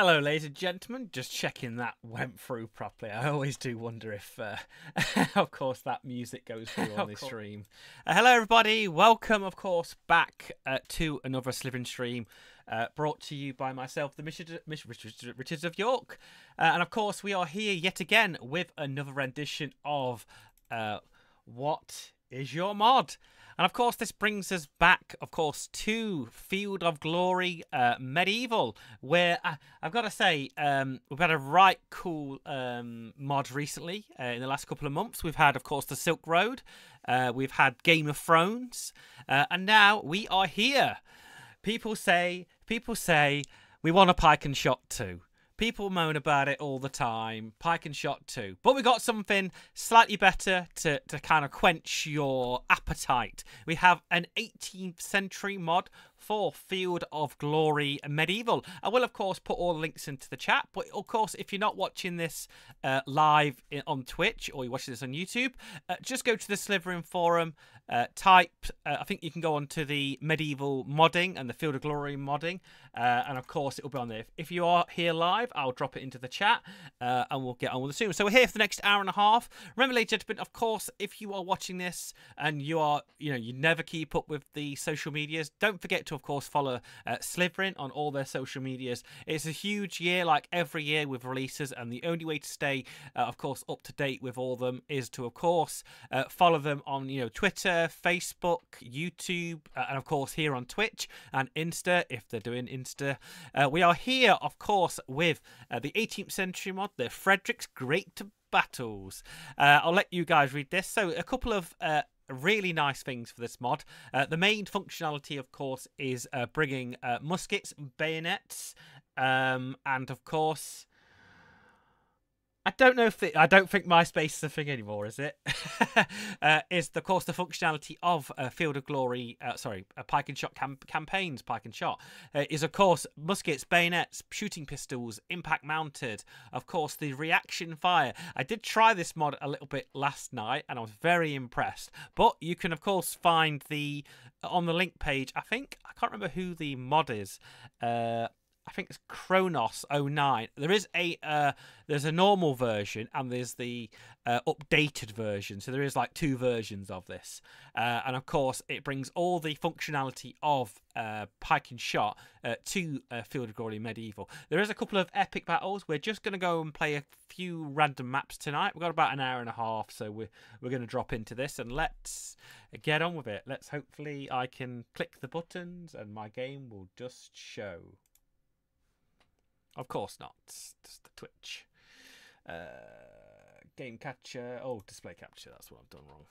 Hello, ladies and gentlemen. Just checking that went through properly. I always do wonder if, uh, of course, that music goes through on this stream. Uh, hello, everybody. Welcome, of course, back uh, to another Slitherine stream. Uh, brought to you by myself, the Richard, Richard, Richards of York. Uh, and of course, we are here yet again with another rendition of uh, What is Your Mod? And of course, this brings us back, of course, to Field of Glory uh, Medieval, where uh, I've got to say, um, we've had a right cool um, mod recently uh, in the last couple of months. We've had, of course, the Silk Road, uh, we've had Game of Thrones, uh, and now we are here. People say, people say, we want a pike and shot too. People moan about it all the time. Pike and shot too. But we got something slightly better to, to kind of quench your appetite. We have an 18th century mod for Field of Glory Medieval. I will, of course, put all the links into the chat. But, of course, if you're not watching this uh, live on Twitch or you're watching this on YouTube, uh, just go to the Slitherine forum, uh, type, uh, I think you can go on to the Medieval modding and the Field of Glory modding. Uh, and, of course, it will be on there. If you are here live, I'll drop it into the chat uh, and we'll get on with the stream. So we're here for the next hour and a half. Remember, ladies and gentlemen, of course, if you are watching this and you are, you know, you never keep up with the social medias, don't forget to, of course, follow uh, Slitherine on all their social medias. It's a huge year, like every year with releases, and the only way to stay, uh, of course, up to date with all them is to, of course, uh, follow them on, you know, Twitter, Facebook, YouTube, uh, and of course here on Twitch and Insta if they're doing Insta. Uh, we are here, of course, with uh, the 18th century mod, the Frederick's Great Battles. I'll let you guys read this. So a couple of really nice things for this mod. Uh, the main functionality, of course, is uh, bringing uh, muskets, bayonets, um, and of course, I don't know if I don't think MySpace is a thing anymore, is it? uh, is of course the functionality of uh, Field of Glory, uh, sorry, uh, Pike and Shot cam- campaigns, Pike and Shot, uh, is of course muskets, bayonets, shooting pistols, impact mounted. Of course, the reaction fire. I did try this mod a little bit last night, and I was very impressed. But you can of course find the on the link page. I think I can't remember who the mod is. I think it's Kronos 09. There is a uh, there's a normal version and there's the uh, updated version. So there is like two versions of this, uh, and of course it brings all the functionality of uh, Pike and Shot uh, to uh, Field of Glory Medieval. There is a couple of epic battles. We're just going to go and play a few random maps tonight. We've got about an hour and a half, so we're we're going to drop into this and let's get on with it. Let's hopefully I can click the buttons and my game will just show. Of course not. Just the Twitch. Uh, game capture. Oh, display capture. That's what I've done wrong.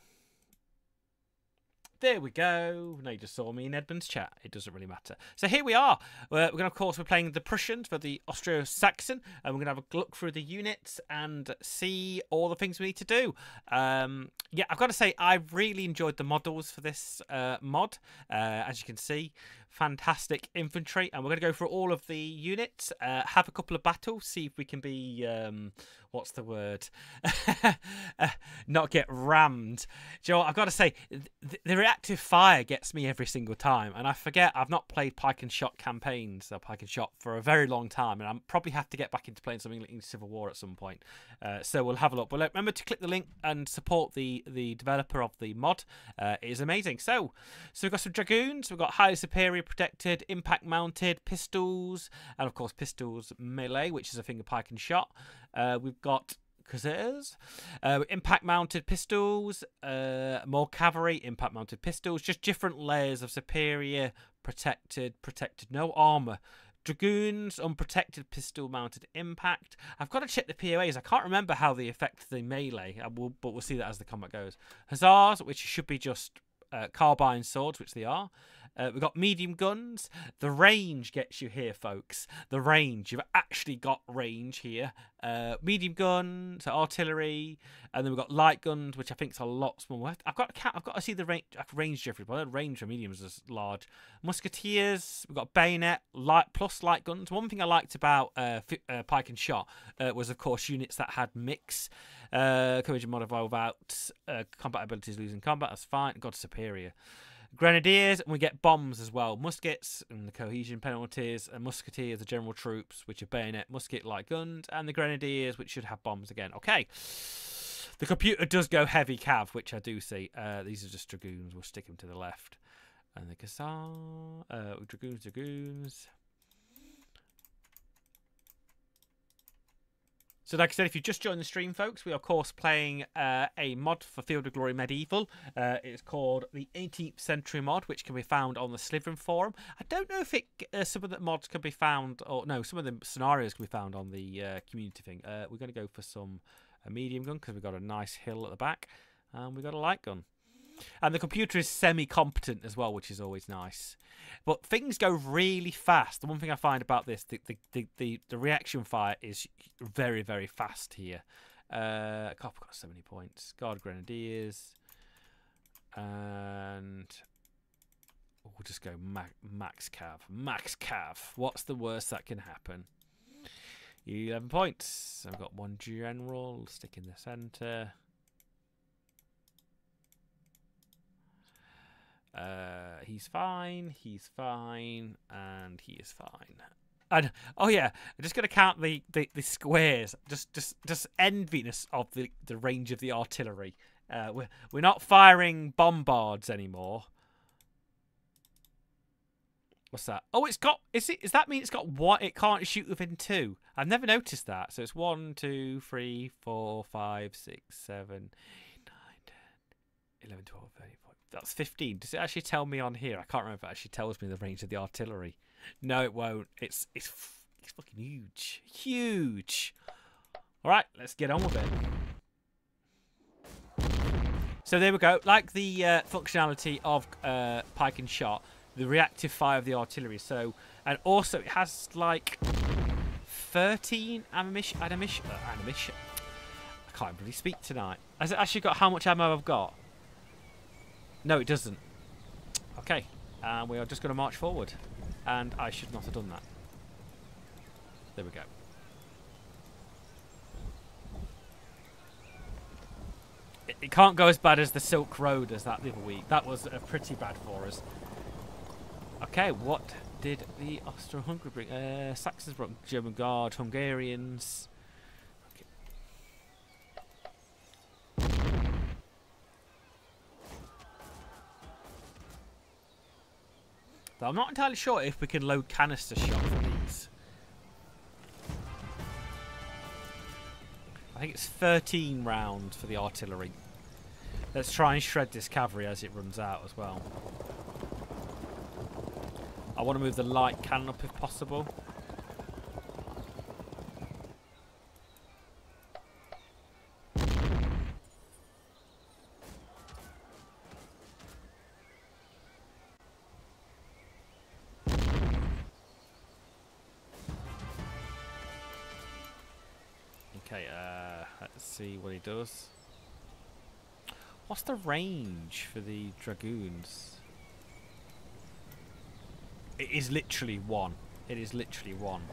There we go. Now you just saw me in Edmund's chat. It doesn't really matter. So here we are. We're, going to, of course, we're playing the Prussians for the Austro-Saxon, and we're going to have a look through the units and see all the things we need to do. Um, yeah, I've got to say, I've really enjoyed the models for this uh, mod. Uh, as you can see, fantastic infantry, and we're going to go through all of the units, uh, have a couple of battles, see if we can be um, what's the word? uh, not get rammed. Joe, I've got to say, the, reactive fire gets me every single time, and I forget I've not played Pike and Shot campaigns or Pike and Shot for a very long time, and I probably have to get back into playing something like Civil War at some point. Uh, so we'll have a look. But remember to click the link and support the the developer of the mod. Uh, it is amazing. So, so we've got some dragoons, we've got highly superior protected, impact mounted pistols, and of course pistols melee, which is a of Pike and Shot. Uh, we've got Cuirassiers, uh, impact mounted pistols, uh, more cavalry, impact mounted pistols, just different layers of superior, protected, protected, no armor. Dragoons, unprotected pistol mounted impact. I've got to check the POAs. I can't remember how they affect the melee, uh, but we'll see that as the combat goes. Hussars, which should be just uh, carbine swords, which they are. Uh, we've got medium guns. The range gets you here, folks. The range. You've actually got range here. Uh, medium guns, so artillery, and then we've got light guns, which I think is a lot smaller. I've got I've got to see the range. Range difference, but range for mediums is large. Musketeers. We've got bayonet, light plus light guns. One thing I liked about uh, uh, Pike and Shot uh, was, of course, units that had mix. Uh, courage and modify without combat abilities losing combat. That's fine. God superior. Grenadiers, and we get bombs as well. Muskets and the cohesion penalties, and musketeers, the general troops, which are bayonet, musket light guns, and the grenadiers, which should have bombs again. Okay. The computer does go heavy cav, which I do see. Uh, these are just dragoons. We'll stick them to the left. And the Kassar, uh, dragoons, dragoons. So, like I said, if you just joined the stream, folks, we are, of course, playing uh, a mod for Field of Glory Medieval. Uh, it's called the 18th Century mod, which can be found on the Slitherine forum. I don't know if it uh, some of the mods can be found, or no, some of the scenarios can be found on the uh, community thing. Uh, we're going to go for some a medium gun because we've got a nice hill at the back, and we've got a light gun. And the computer is semi-competent as well, which is always nice. But things go really fast. The one thing I find about this, the the, the, the, the reaction fire is very, very fast here. Uh, Copper got 70 points. Guard Grenadiers. And we'll just go ma max cav. Max cav. What's the worst that can happen? 11 points. I've got one general. Stick in the centre. Uh, he's fine, he's fine, and he is fine. And oh yeah, I'm just gonna count the, the, the squares. Just just just enviness of the, the range of the artillery. Uh, we're we're not firing bombards anymore. What's that? Oh, it's got. Is it? Does that mean it's got what? It can't shoot within two. I've never noticed that. So it's one, two, three, four, five, six, seven, eight, nine, ten, eleven, twelve, thirteen. That's 15. Does it actually tell me on here? I can't remember if it actually tells me the range of the artillery. No, it won't. It's it's it's fucking huge. Huge. All right, let's get on with it. So there we go. Like the uh, functionality of uh, pike and shot, the reactive fire of the artillery. So, and also it has like 13 ammunition. Ammunition. Uh, ammunition. I can't really speak tonight. Has it actually got how much ammo I've got? No, it doesn't. Okay, uh, we are just going to march forward. And I should not have done that. There we go. It, it can't go as bad as the Silk Road as that the other week. That was uh, pretty bad for us. Okay, what did the Austro-Hungary bring? Uh, Saxons brought German Guard, Hungarians... Though I'm not entirely sure if we can load canister shot for these. I think it's 13 rounds for the artillery. Let's try and shred this cavalry as it runs out as well. I want to move the light cannon up if possible. See what he does. What's the range for the Dragoons? It is literally one. It is literally one.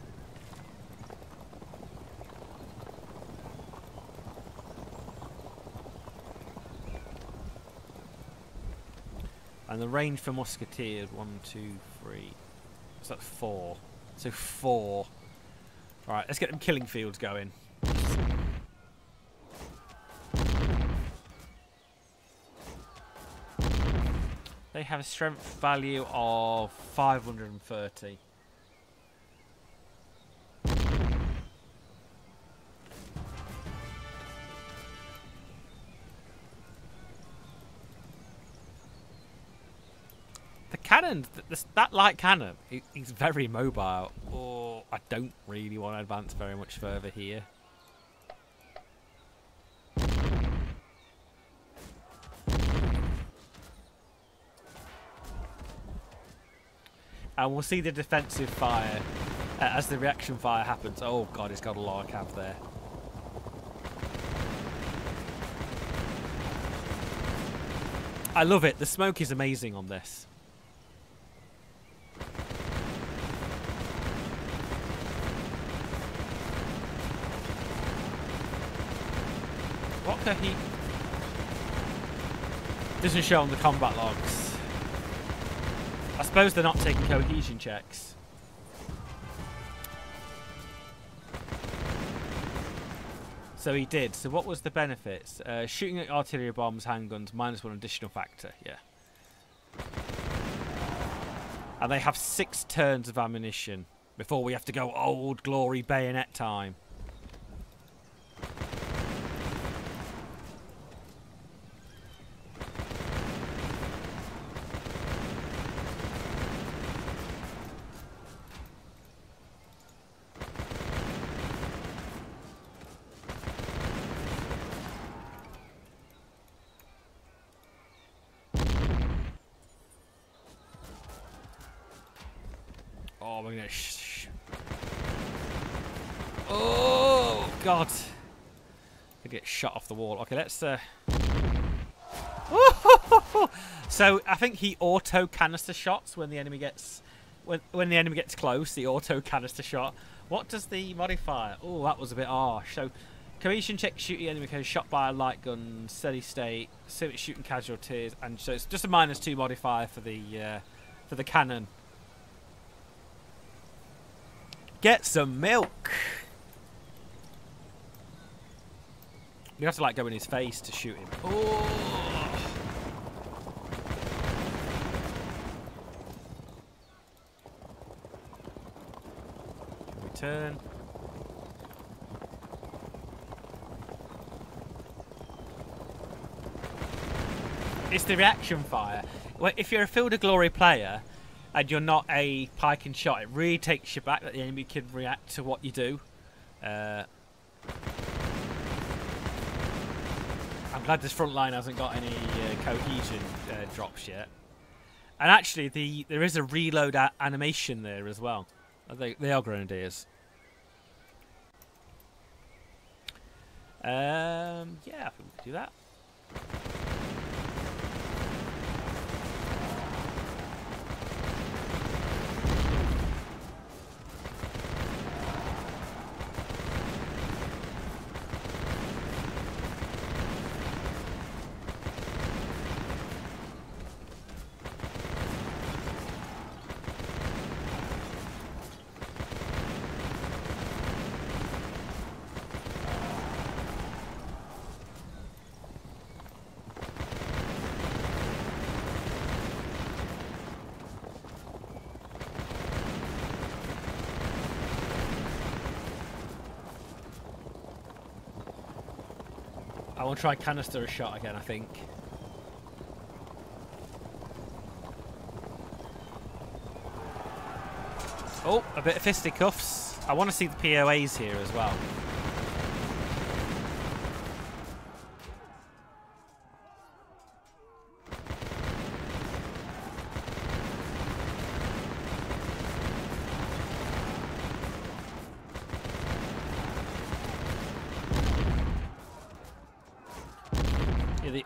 And the range for Musketeers, one, two, three. So that's four. So four. Alright, let's get them killing fields going. They have a strength value of 530. The cannon, that light cannon, he's very mobile. Oh, I don't really want to advance very much further here. And we'll see the defensive fire uh, as the reaction fire happens. Oh god, it's got a lot of cav there. I love it. The smoke is amazing on this. What the he... Doesn't show on the combat logs. Suppose they're not taking cohesion checks. So he did. So what was the benefits? Uh, shooting at artillery bombs, handguns, minus one additional factor. Yeah. And they have six turns of ammunition before we have to go old glory bayonet time. God. I get shot off the Okay. Uh... so I think he auto canister shots when the enemy gets when when the enemy gets close. The auto canister shot. What does the modifier? Oh, that was a bit harsh. So cohesion check, shooting enemy cause shot by a light gun, steady state, civic shooting casualties, and so it's just a minus two modifier for the uh, for the cannon. Get some milk. You have to like go in his face to shoot him. Oh. Return. It's the reaction fire. Well, if you're a Field of Glory player and you're not a pike and shot, it really takes you back that the enemy can react to what you do. Uh, I'm glad this front line hasn't got any uh, cohesion uh, drops yet. And actually, the there is a reload animation there as well. They, they are grenadiers. Um, yeah, I think we can do that. I will try canister a shot again, I think. Oh, a bit of fisticuffs. I want to see the POAs here as well.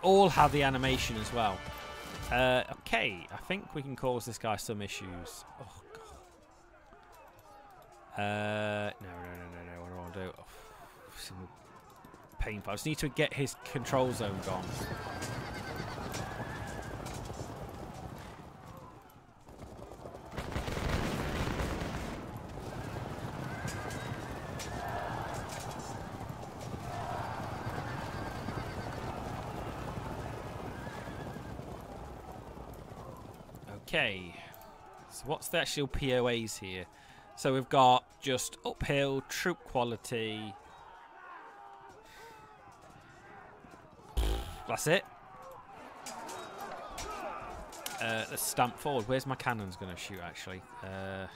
all have the animation as well. Uh, okay, I think we can cause this guy some issues. Oh, God. Uh, no, no, no, no, no. What do I want to do? Oh, painful. I just need to get his control zone gone. Okay, so what's the actual POAs here? So we've got just uphill, troop quality. That's it. Uh, let's stamp forward. Where's my cannons going to shoot, actually? Uh,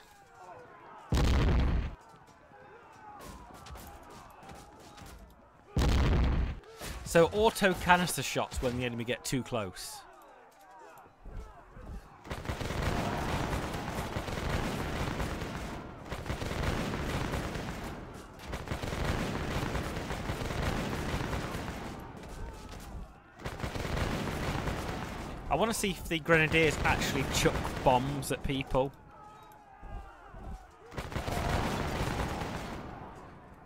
so auto canister shots when the enemy get too close. Want to see if the grenadiers actually chuck bombs at people.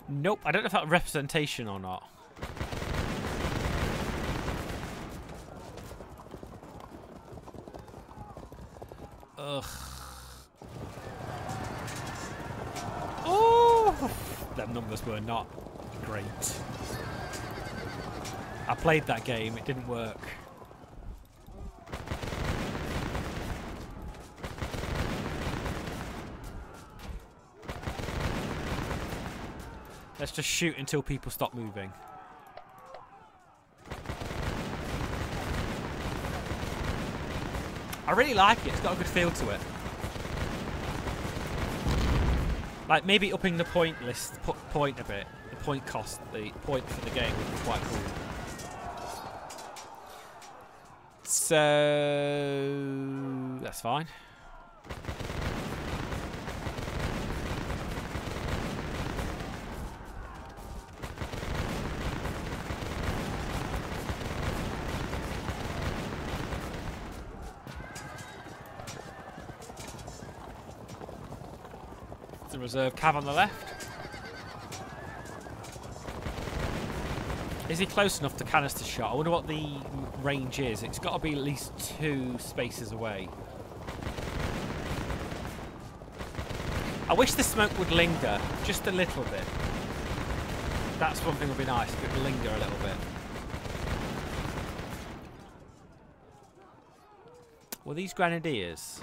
Nope, I don't know if that's representation or not. Ugh. Oh! Them numbers were not great. I played that game, it didn't work. Let's just shoot until people stop moving. I really like it. It's got a good feel to it. Like maybe upping the point list, point a bit, the point cost, the point for the game would be quite cool. So that's fine. Reserve cav on the left. Is he close enough to canister shot? I wonder what the range is. It's got to be at least two spaces away. I wish the smoke would linger just a little bit. That's one thing would be nice, if it would linger a little bit. Were these grenadiers?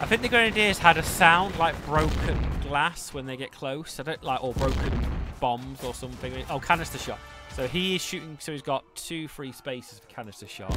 I think the grenadiers had a sound like broken glass when they get close. I don't like or broken bombs or something. Oh, canister shot. So he is shooting. So he's got two free spaces for canister shot.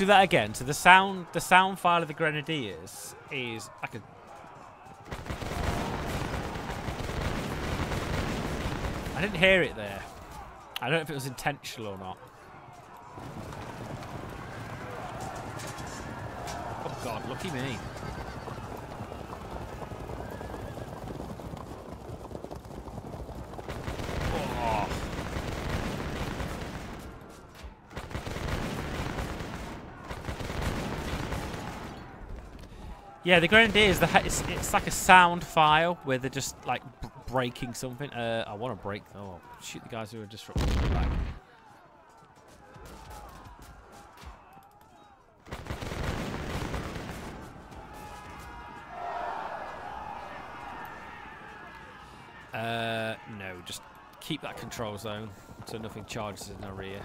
Do that again. So the sound, the sound file of the Grenadiers is like I didn't hear it there. I don't know if it was intentional or not. Oh God, lucky me. Yeah, the Grenadiers, the it's, it's like a sound file where they're just like breaking something. Uh, I want to break. Oh, shoot the guys who are disrupting back. Uh, no, just keep that control zone so nothing charges in our rear.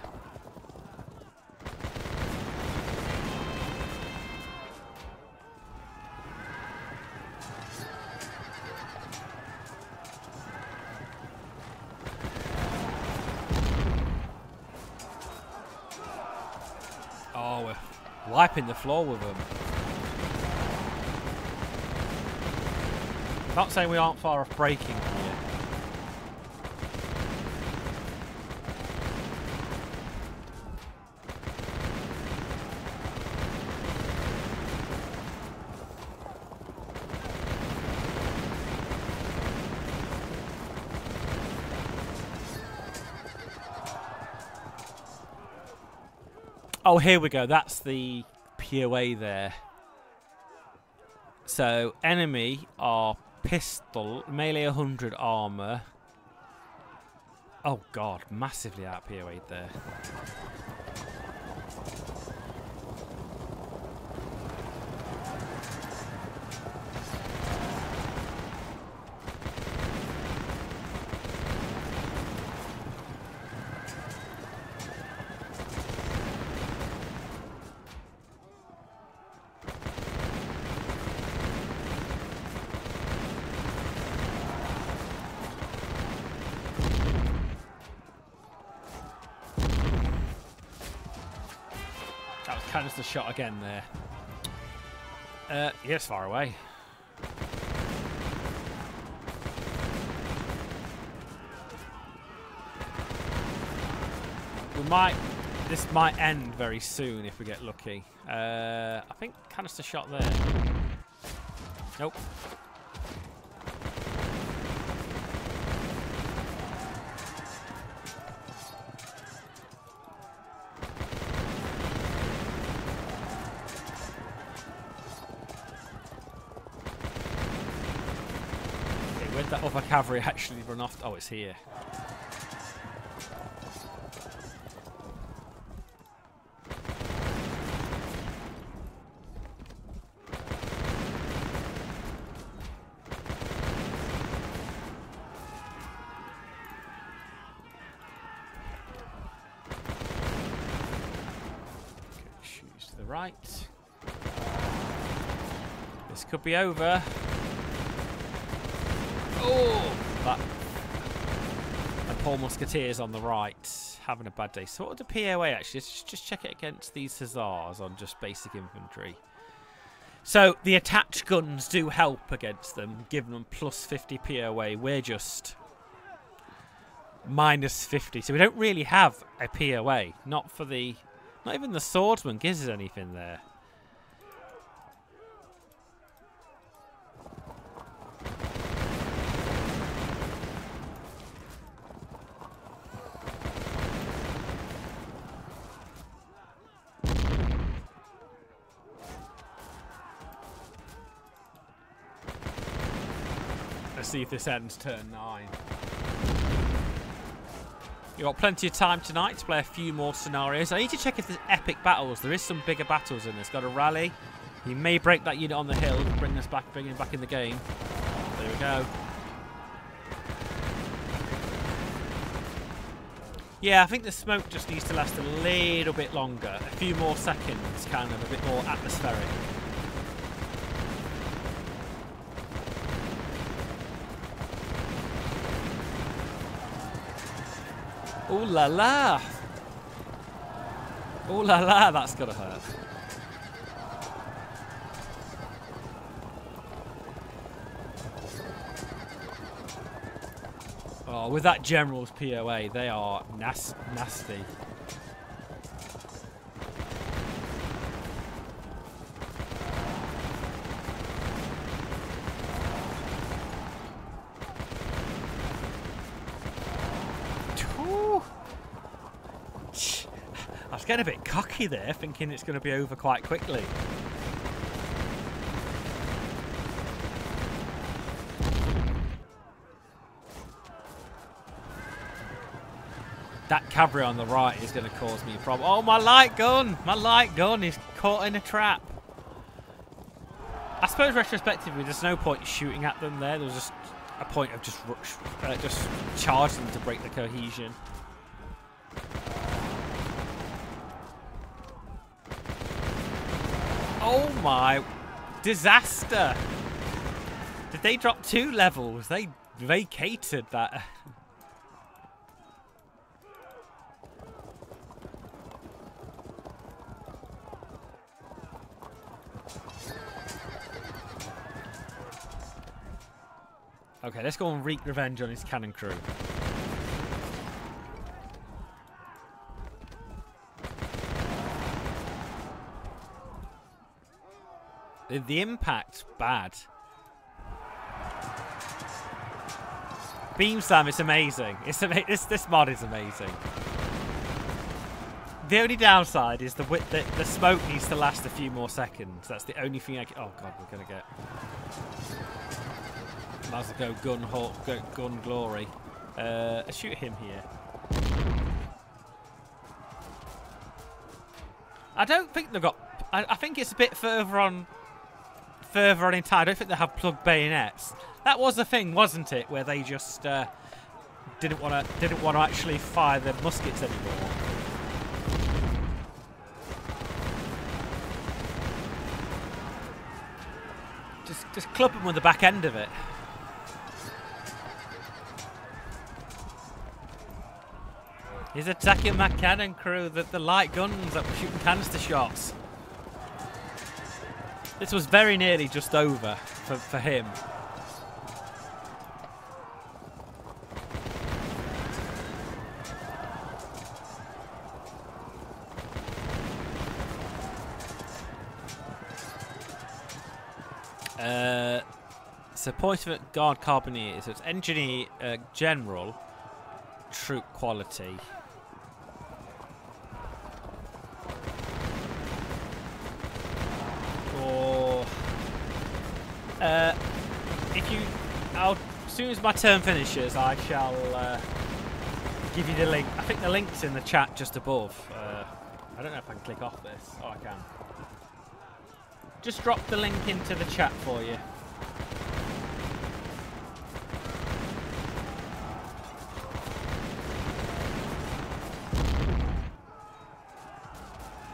Wiping the floor with them. Not saying we aren't far off breaking here. Oh, here we go. That's the POA there. So, enemy are pistol, melee 100 armor. Oh god, massively out POA there. Canister shot again there. Uh, yes, far away. We might... This might end very soon if we get lucky. Uh, I think canister shot there. Nope. Where'd that other cavalry actually run off? Oh, it's here. Okay, to the right. This could be over. Oh! That, the Paul Musketeers on the right having a bad day. So what would the POA actually? Let's just check it against these Hussars on just basic infantry. So the attached guns do help against them, giving them plus 50 POA. We're just minus 50. So we don't really have a POA. Not for the not even the swordsman gives us anything there. See if this ends turn 9. You've got plenty of time tonight to play a few more scenarios. I need to check if there's epic battles. There is some bigger battles in this. Got a rally. He may break that unit on the hill, bring us back, bring him back in the game. There we go. Yeah, I think the smoke just needs to last a little bit longer. A few more seconds, kind of, a bit more atmospheric. Ooh la la! Ooh la la, that's gotta hurt. Oh, with that General's POA, they are nas nasty. was getting a bit cocky there, thinking it's going to be over quite quickly. That cavalry on the right is going to cause me a problem. Oh, my light gun! My light gun is caught in a trap. I suppose retrospectively, there's no point shooting at them there. There was just a point of just uh, just charging them to break the cohesion. Oh my disaster! Did they drop two levels? They vacated that. Okay, let's go and wreak revenge on his cannon crew. The, the impact, bad. Beam slam is amazing. It's ama this this mod is amazing. The only downside is the, the the smoke needs to last a few more seconds. That's the only thing I can. Oh god, we're gonna get. Might as well go gun hawk, go, gun glory. Uh, shoot him here. I don't think they've got. I, I think it's a bit further on further on in time. I don't think they have plug bayonets. That was the thing, wasn't it, where they just uh, didn't want to didn't want to actually fire their muskets anymore. Just just club them with the back end of it. He's attacking my cannon crew, the, the light guns that were shooting canister shots. This was very nearly just over for, for him. Uh, so point of guard carbineers. So it's engineer uh, general troop quality. Uh, if you I'll, as soon as my turn finishes, I shall uh, give you the link. I think the link's in the chat just above. Uh, I don't know if I can click off this. Oh, I can. Just drop the link into the chat for you.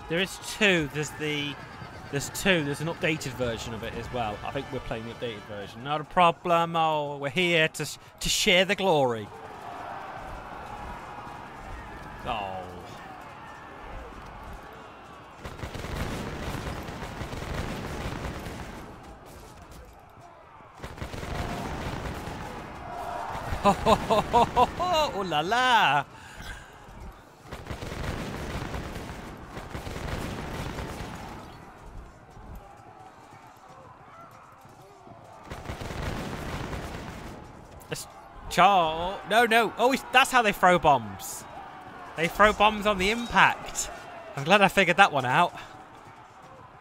There is two. There's the there's two. There's an updated version of it as well. I think we're playing the updated version. Not a problem. Oh, we're here to to share the glory. Oh. oh la la! Char. No, no. Oh, that's how they throw bombs. They throw bombs on the impact. I'm glad I figured that one out.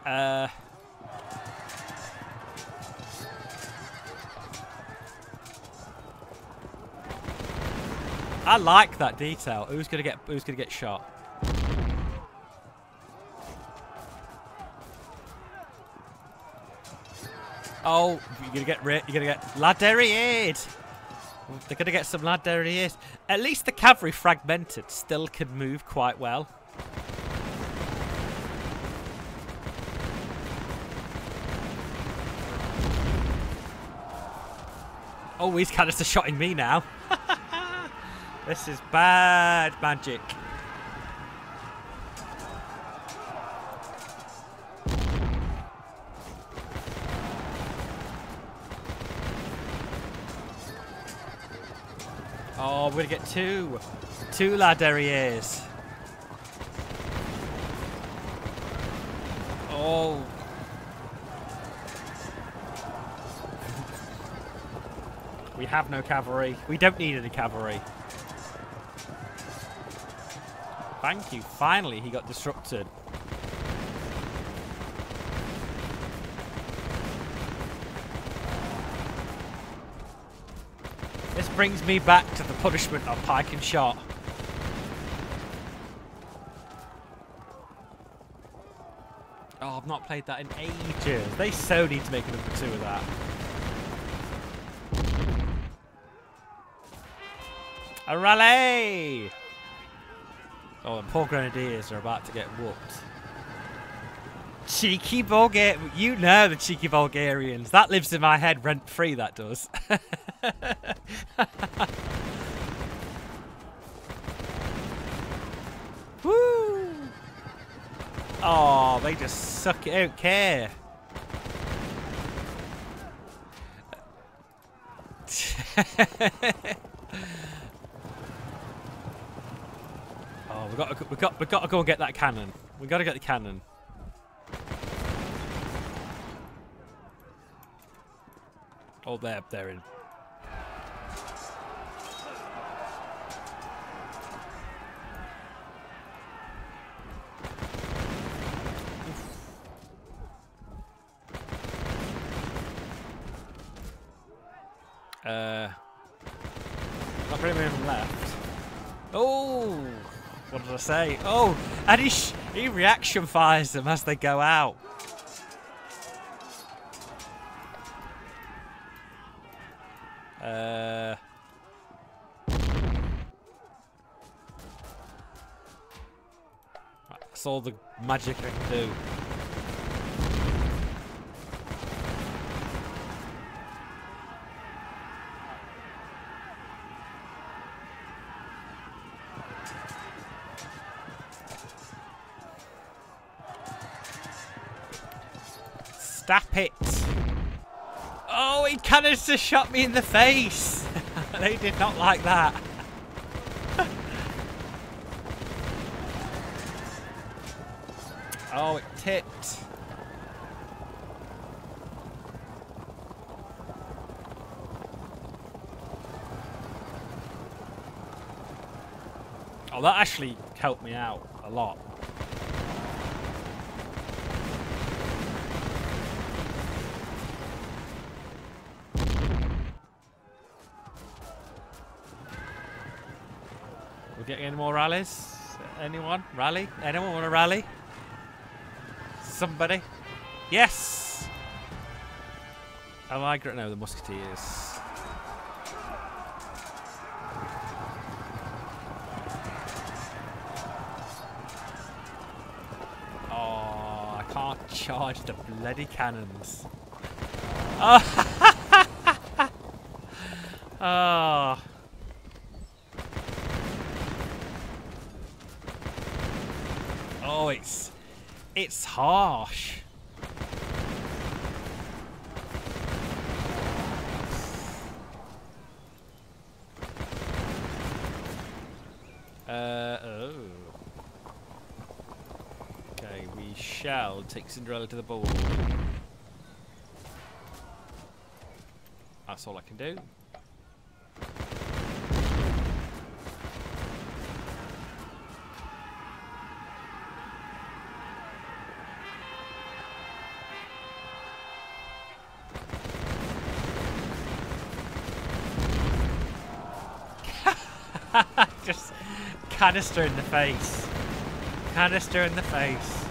Uh. I like that detail. Who's gonna get who's gonna get shot? Oh, you're gonna get you're gonna get la lad they're going to get some lad there he is. At least the cavalry fragmented still can move quite well. Oh, he's canister shotting me now. this is bad magic. We're going to get two. Two La. Oh. we have no cavalry. We don't need any cavalry. Thank you. Finally, he got disrupted. Brings me back to the punishment of pike and shot. Oh, I've not played that in ages. They so need to make a number two of that. A rally! Oh, the poor grenadiers are about to get whooped. Cheeky Bulgar... You know the cheeky Bulgarians. That lives in my head rent-free, that does. Woo! Oh, they just suck it. don't care. oh, we got, we got, we got to go and get that cannon. We got to get the cannon. Oh, they're they're in. Uh, not very many of them left. Oh, what did I say? Oh, and he, he reaction fires them as they go out. Uh, that's all the magic I can do. Stop it! Oh, he canister shot me in the face! they did not like that. oh, it tipped. Oh, that actually helped me out a lot. getting any more rallies? Anyone? Rally? Anyone want to rally? Somebody? Yes! Oh, I don't know the musketeers. Oh, I can't charge the bloody cannons. Oh. Oh, it's it's harsh. Uh oh. Okay, we shall take Cinderella to the ball. That's all I can do. Canister in the face. Canister in the face.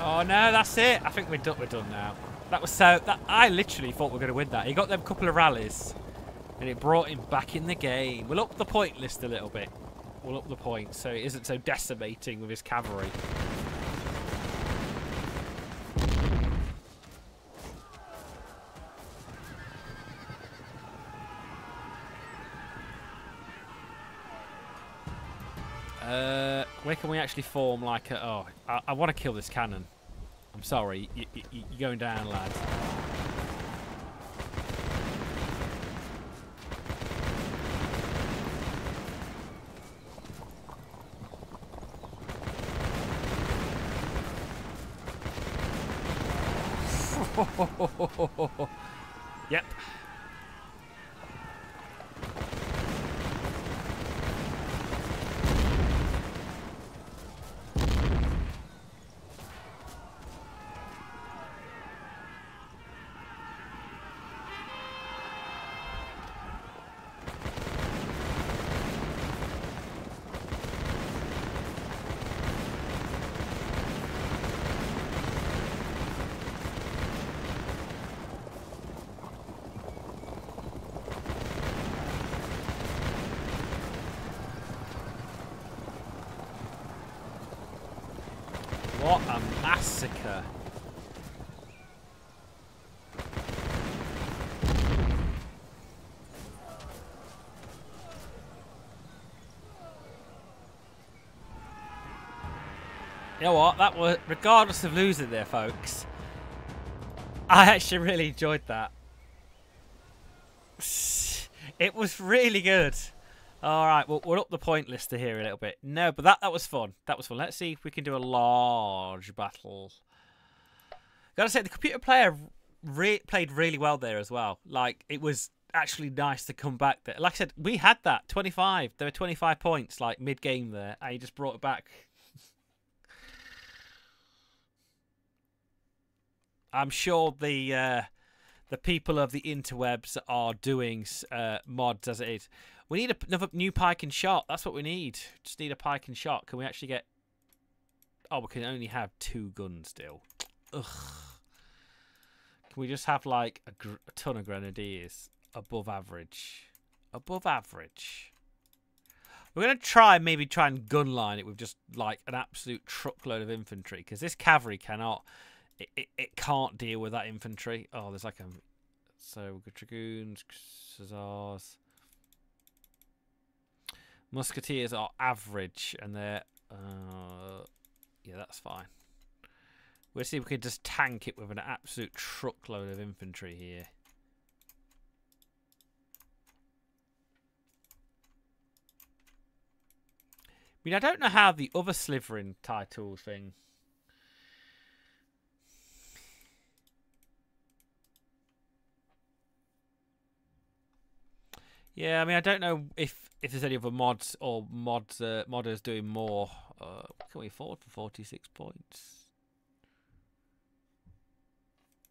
Oh no, that's it. I think we're done. We're done now. That was so. That I literally thought we were going to win that. He got them a couple of rallies, and it brought him back in the game. We'll up the point list a little bit. We'll up the points so it isn't so decimating with his cavalry. Actually form like a... Oh, I, I want to kill this cannon. I'm sorry. You, you, you're going down, lad. yep. What a massacre. You know what? That was regardless of losing there, folks. I actually really enjoyed that. It was really good. All right, well, we're up the point lister here a little bit. No, but that, that was fun. That was fun. Let's see if we can do a large battle. Gotta say, the computer player re played really well there as well. Like, it was actually nice to come back there. Like I said, we had that 25. There were 25 points, like, mid-game there, and he just brought it back. I'm sure the... Uh, the people of the interwebs are doing uh, mods as it is. We need another new pike and shot. That's what we need. Just need a pike and shot. Can we actually get... Oh, we can only have two guns still. Ugh. Can we just have, like, a, a ton of grenadiers? Above average. Above average. We're going to try, maybe try and gun line it with just, like, an absolute truckload of infantry. Because this cavalry cannot... It, it, it, can't deal with that infantry. Oh, there's like a... So, dragoons, hussars... Musketeers are average, and they're... Uh, yeah, that's fine. We'll see if we can just tank it with an absolute truckload of infantry here. I mean, I don't know how the other Slitherine title thing Yeah, I mean, I don't know if if there's any other mods or mods uh, modders doing more. Uh, can we afford for 46 points?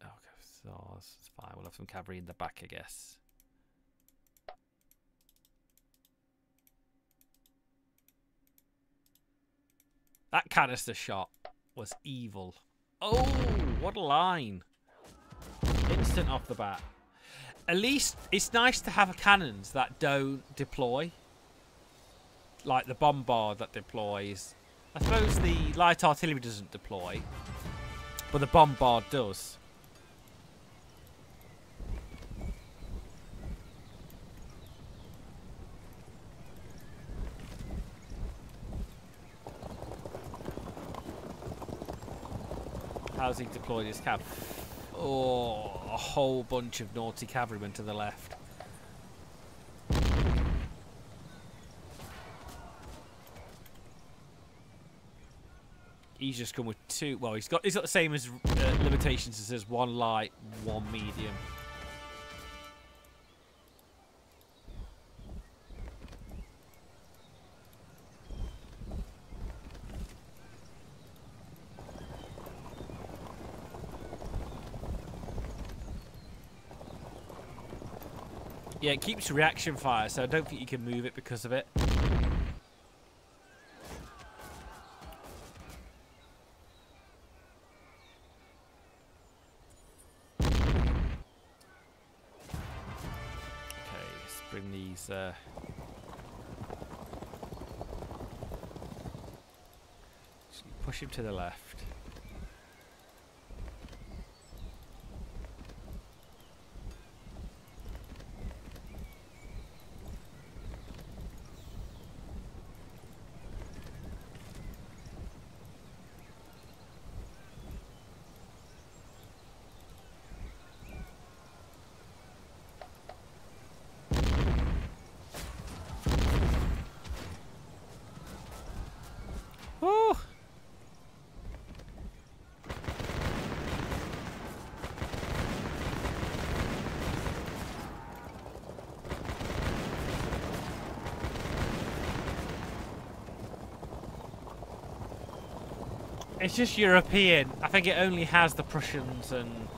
Oh, okay, so it's oh, fine. We'll have some cavalry in the back, I guess. That canister shot was evil. Oh, what a line. Instant off the bat. At least it's nice to have cannons that don't deploy. Like the bombard that deploys. I suppose the light artillery doesn't deploy. But the bombard does. How's he deployed his cab? Oh, a whole bunch of naughty cavalrymen to the left. He's just come with two. Well, he's got he's got the same as uh, limitations as says one light, one medium. Yeah, it keeps reaction fire, so I don't think you can move it because of it. Okay, bring these... Uh push him to the left. It's just European. I think it only has the Prussians and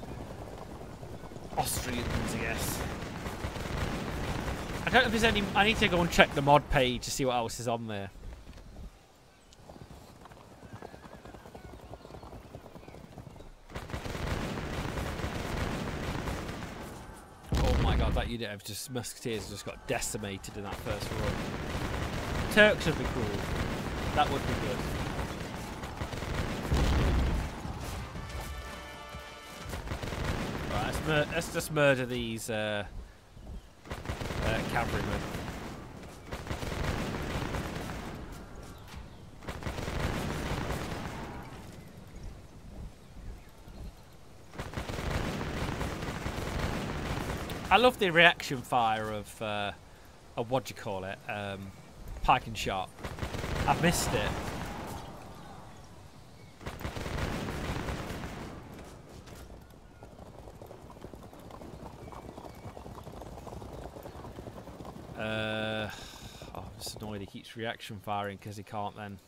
Austrians, I guess. I don't know if there's any... I need to go and check the mod page to see what else is on there. Oh my god, that unit of just musketeers just got decimated in that first run. Turks would be cool. That would be good. Let's just murder these uh, uh, cavalrymen. I love the reaction fire of, uh, what do you call it, um, pike and shot. I've missed it. he keeps reaction firing because he can't then.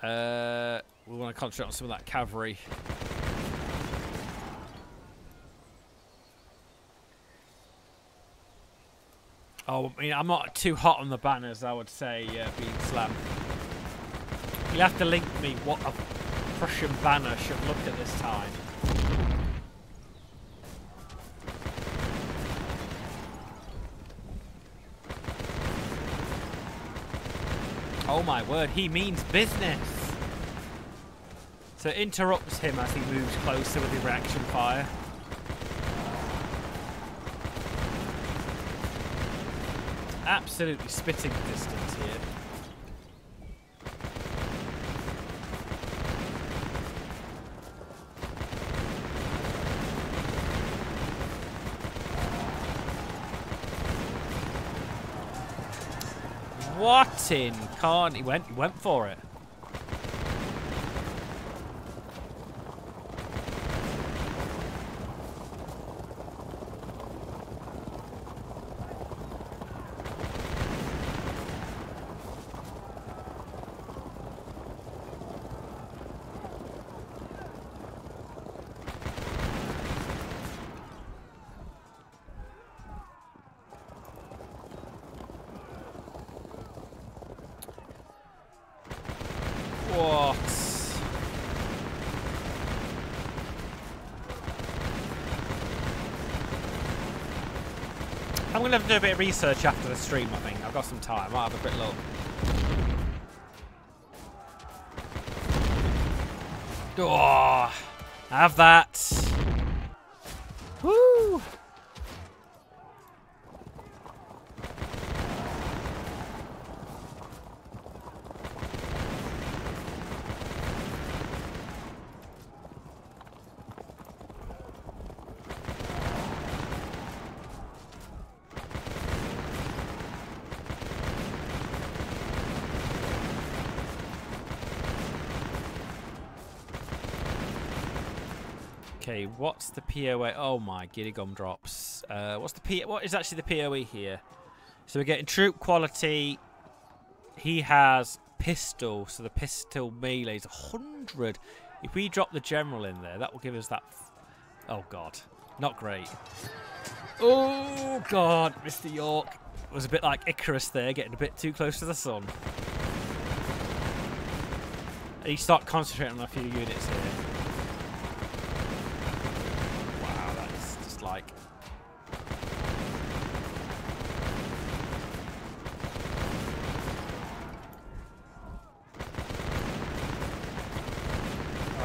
Uh, we want to concentrate on some of that cavalry. Oh, I mean, I'm not too hot on the banners, I would say, uh, being slam. You'll have to link me what a Prussian banner should look at this time. Oh my word, he means business! So it interrupts him as he moves closer with the reaction fire. Absolutely spitting distance here. What in? Can't he went? He went for it. To do a bit of research after the stream, I think. I've got some time. I'll have a quick look. Oh, have that. Woo! Okay, what's the POE? Oh my giddy gum drops. Uh, what's the P? What is actually the POE here? So we're getting troop quality. He has pistol, so the pistol melee is 100. If we drop the general in there, that will give us that. oh god, not great. Oh god, Mr. Yorke was a bit like Icarus there, getting a bit too close to the sun. You start concentrating on a few units here.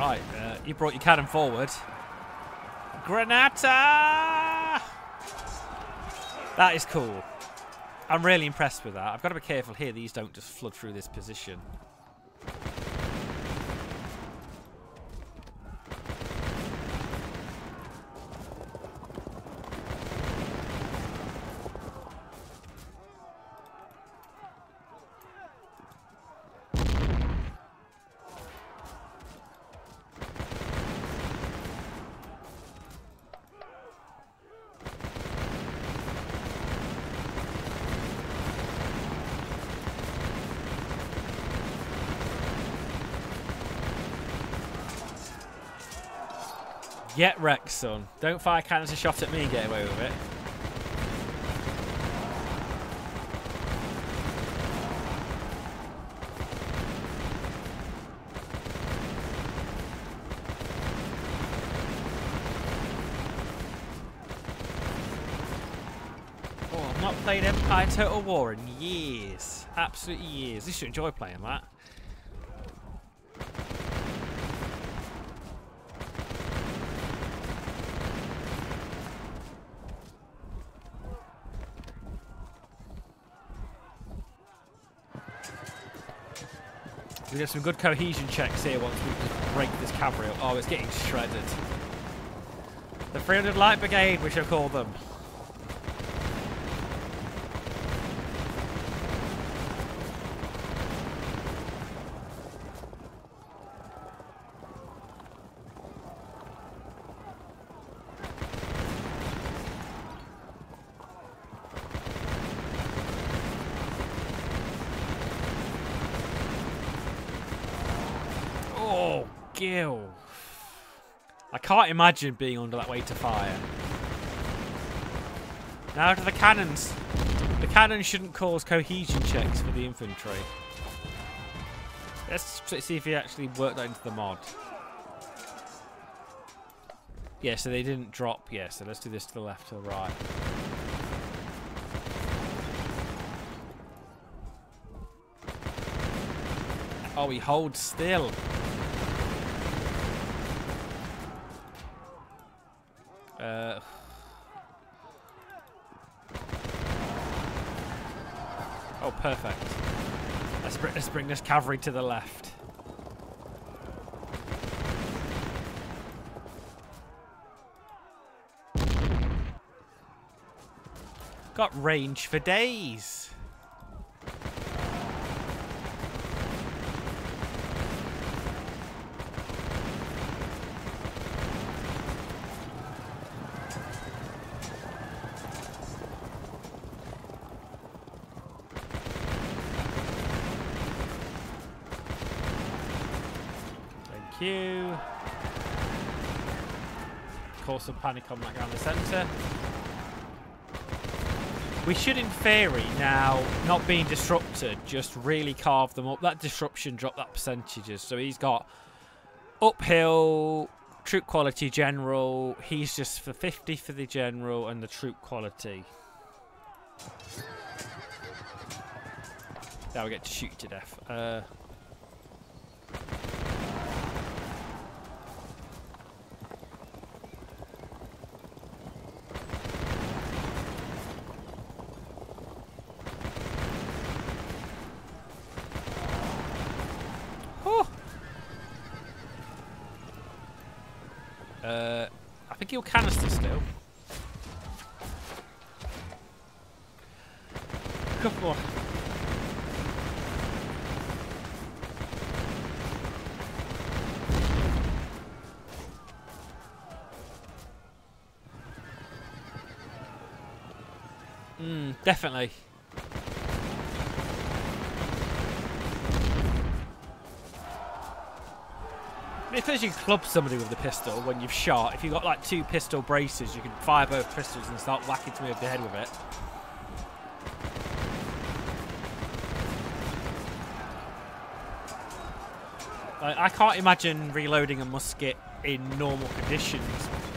Right, uh, you brought your cannon forward. Granata! That is cool. I'm really impressed with that. I've got to be careful here these don't just flood through this position. Get wrecked, son. Don't fire cannons a shot at me and get away with it. Oh, I've not played Empire Total War in years. Absolutely years. I should enjoy playing that. We some good cohesion checks here once we break this up. Oh, it's getting shredded. The 300 Light Brigade, we shall call them. I can't imagine being under that weight of fire. Now to the cannons. The cannons shouldn't cause cohesion checks for the infantry. Let's see if he actually worked that into the mod. Yeah, so they didn't drop. Yeah, so let's do this to the left or right. Oh, he holds still. Uh, oh, perfect. Let's, br let's bring this cavalry to the left. Got range for days. queue. Cause some panic on that in the centre. We should, in theory, now, not being disrupted, just really carve them up. That disruption dropped that percentages. So he's got uphill, troop quality general. He's just for 50 for the general and the troop quality. Now we get to shoot you to death. Uh, Uh, I think he'll canister still. Couple more. Mm, definitely. Because you club somebody with the pistol when you've shot, if you've got like two pistol braces, you can fire both pistols and start whacking somebody over the head with it. I can't imagine reloading a musket in normal conditions,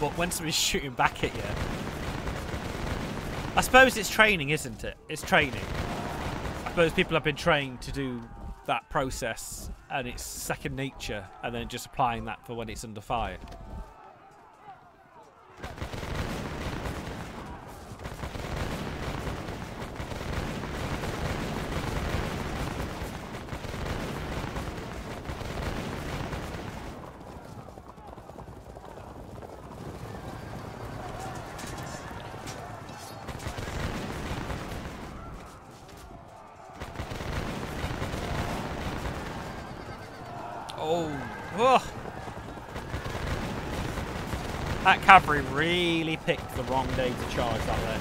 but when somebody's shooting back at you... I suppose it's training, isn't it? It's training. I suppose people have been trained to do that process and it's second nature and then just applying that for when it's under fire. Oh, ugh. That cavalry really picked the wrong day to charge that there.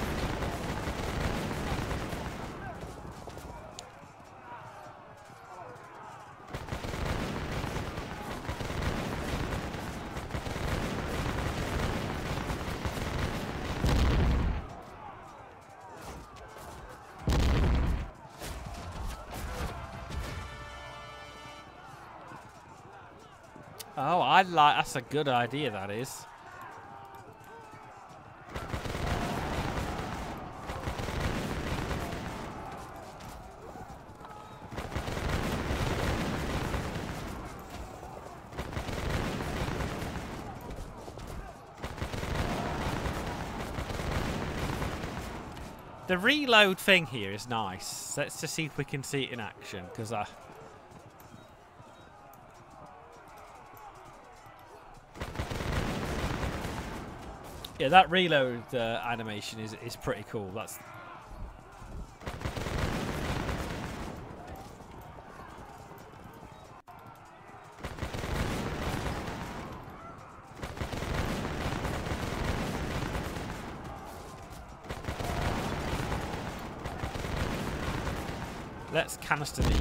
Oh, I like. That's a good idea. That is. The reload thing here is nice. Let's just see if we can see it in action, because I... Yeah, that reload uh, animation is is pretty cool. That's These.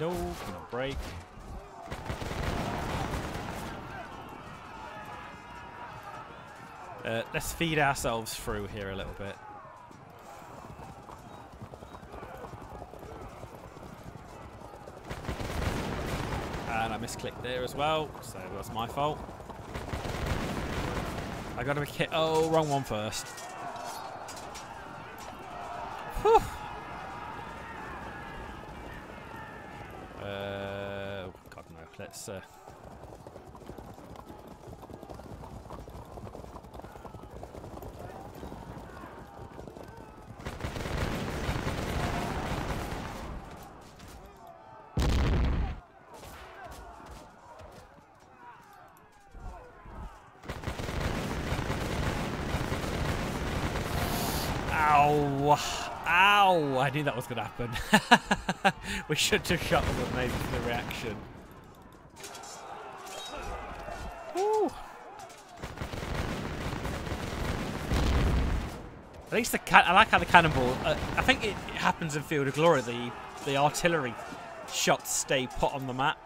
No, no break. Uh, let's feed ourselves through here a little bit. And I misclicked there as well, so that's my fault. I gotta be hit. Oh, wrong one first. Whew. Uh, God no. Let's. Uh, Ow! Ow! I knew that was going to happen. we should have shot them maybe the reaction. Woo. At least the I like how the cannonball. Uh, I think it happens in Field of Glory. The the artillery shots stay put on the map.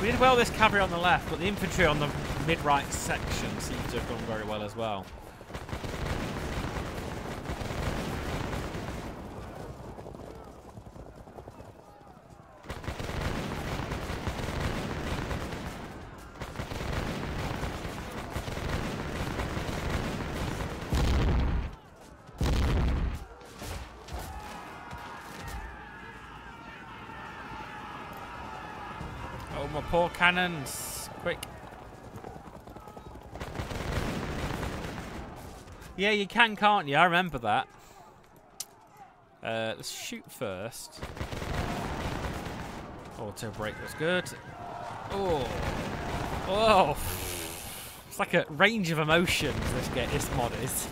We did well this cavalry on the left, but the infantry on the mid-right section seems to have done very well as well. poor cannons. Quick. Yeah, you can, can't you? I remember that. Uh, let's shoot first. Auto brake was good. Oh. Oh. It's like a range of emotions this get this mod is.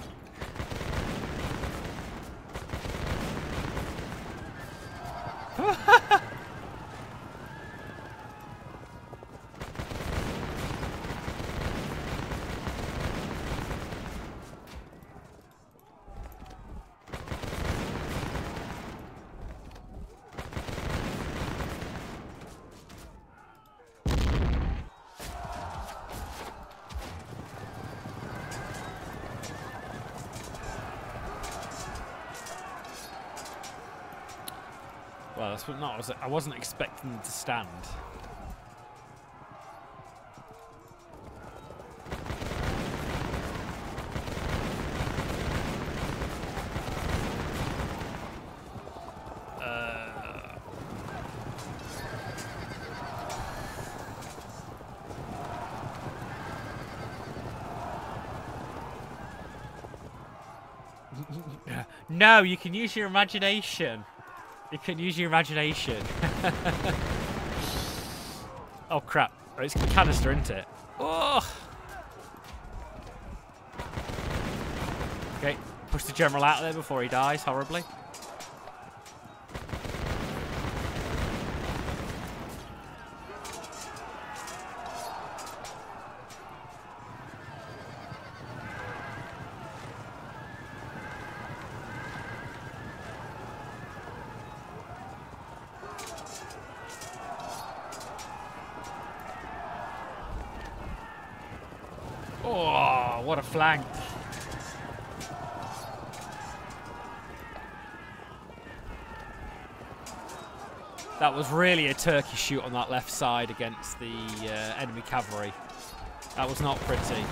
Well, that's what not. I wasn't expecting them to stand. Uh. no, you can use your imagination. You can use your imagination. oh crap. It's canister, isn't it? Oh! Okay, push the general out of there before he dies horribly. Oh, what a flank. That was really a turkey shoot on that left side against the uh, enemy cavalry. That was not pretty.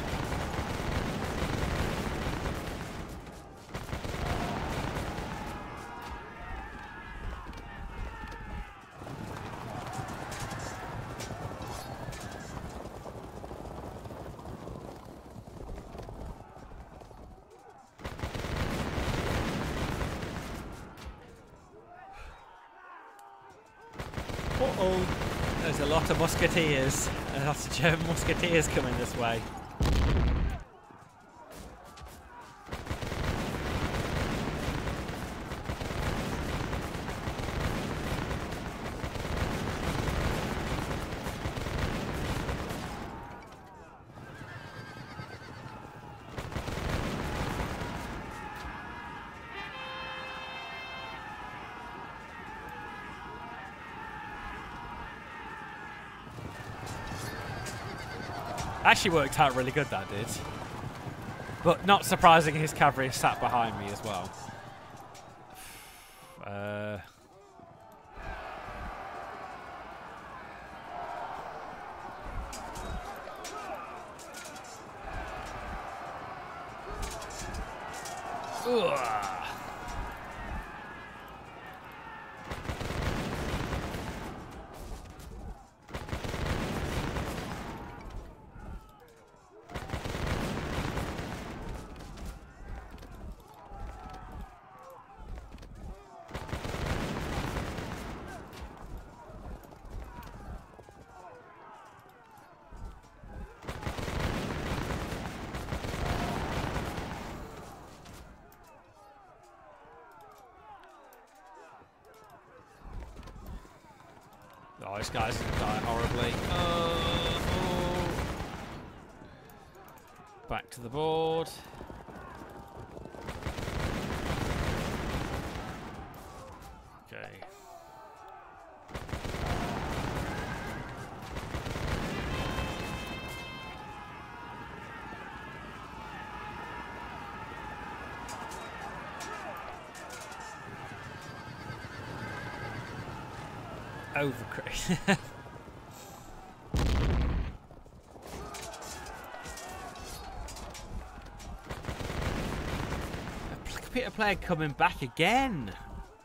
Uh-oh. There's a lot of musketeers. A lot of German musketeers coming this way. Actually worked out really good, that did. But not surprising his cavalry sat behind me as well. Back to the board. Okay. Overcrate. player coming back again.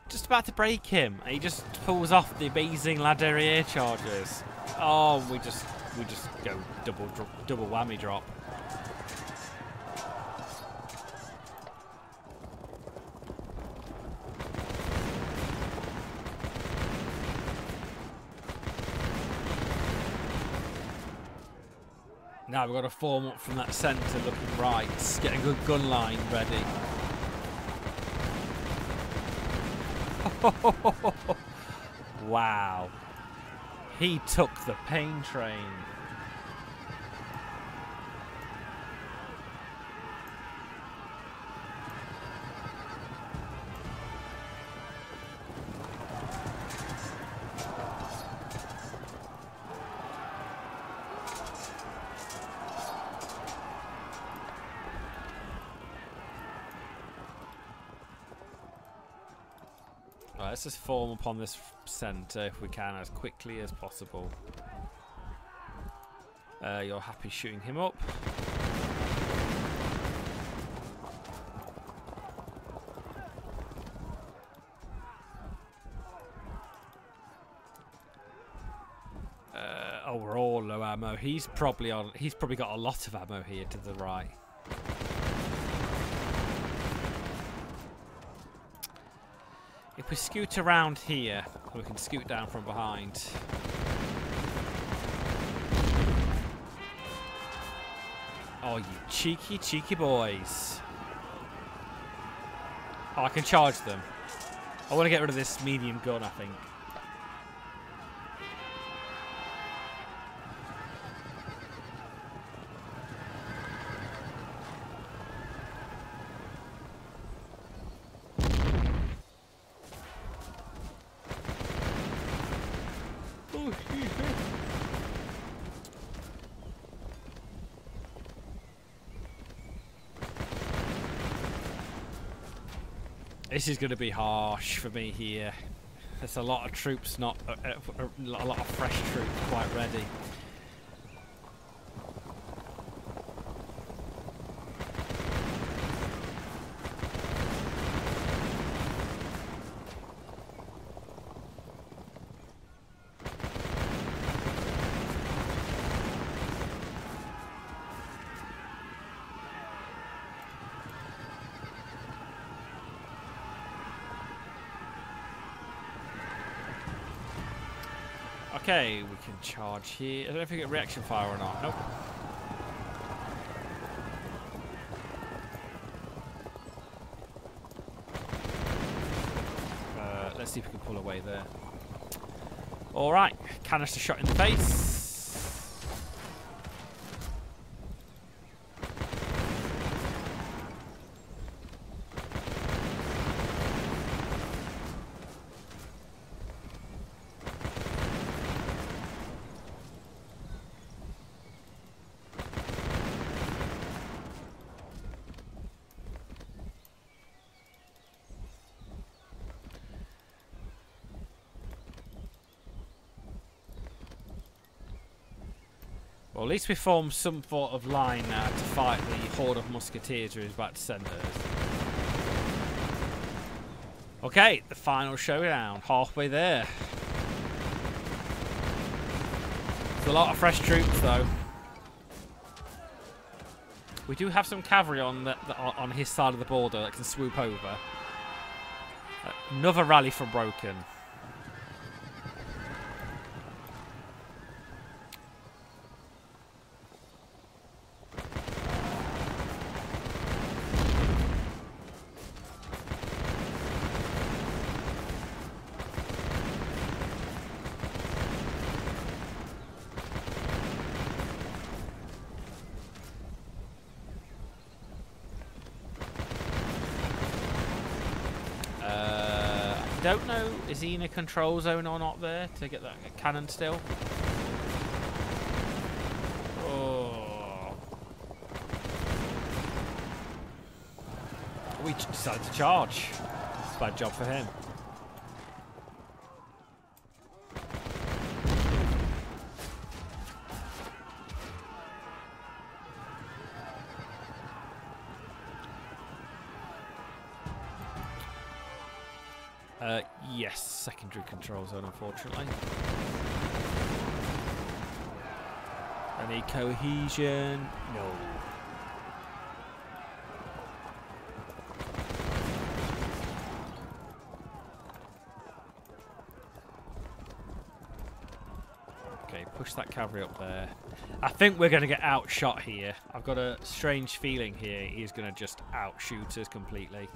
Just about to break him. And he just pulls off the amazing La Derriere charges. Oh, we just we just go double double whammy drop. Now we've got to form up from that centre looking right, getting a good gun line ready. wow. He took the pain train. Just form upon this centre if we can as quickly as possible. Uh, you're happy shooting him up. Uh, oh, we're all low ammo. He's probably on. He's probably got a lot of ammo here to the right. If we scoot around here, we can scoot down from behind. Oh, you cheeky, cheeky boys. Oh, I can charge them. I want to get rid of this medium gun, I think. This is going to be harsh for me here. There's a lot of troops, not uh, uh, a lot of fresh troops quite ready. Okay, we can charge here. I don't know if we get reaction fire or not. Nope. Uh, let's see if we can pull away there. Alright, canister shot in the face. Well, at least we formed some sort of line now to fight the horde of musketeers who is about to send us. Okay, the final showdown. Halfway there. There's a lot of fresh troops, though. We do have some cavalry on the, the, on his side of the border that can swoop over. Another rally from Broken. don't know, is he in a control zone or not there to get that cannon still? Oh. We decided to charge. It's a Bad job for him. Control zone, unfortunately. Any cohesion? No. Okay, push that cavalry up there. I think we're going to get outshot here. I've got a strange feeling here he's going to just outshoot us completely.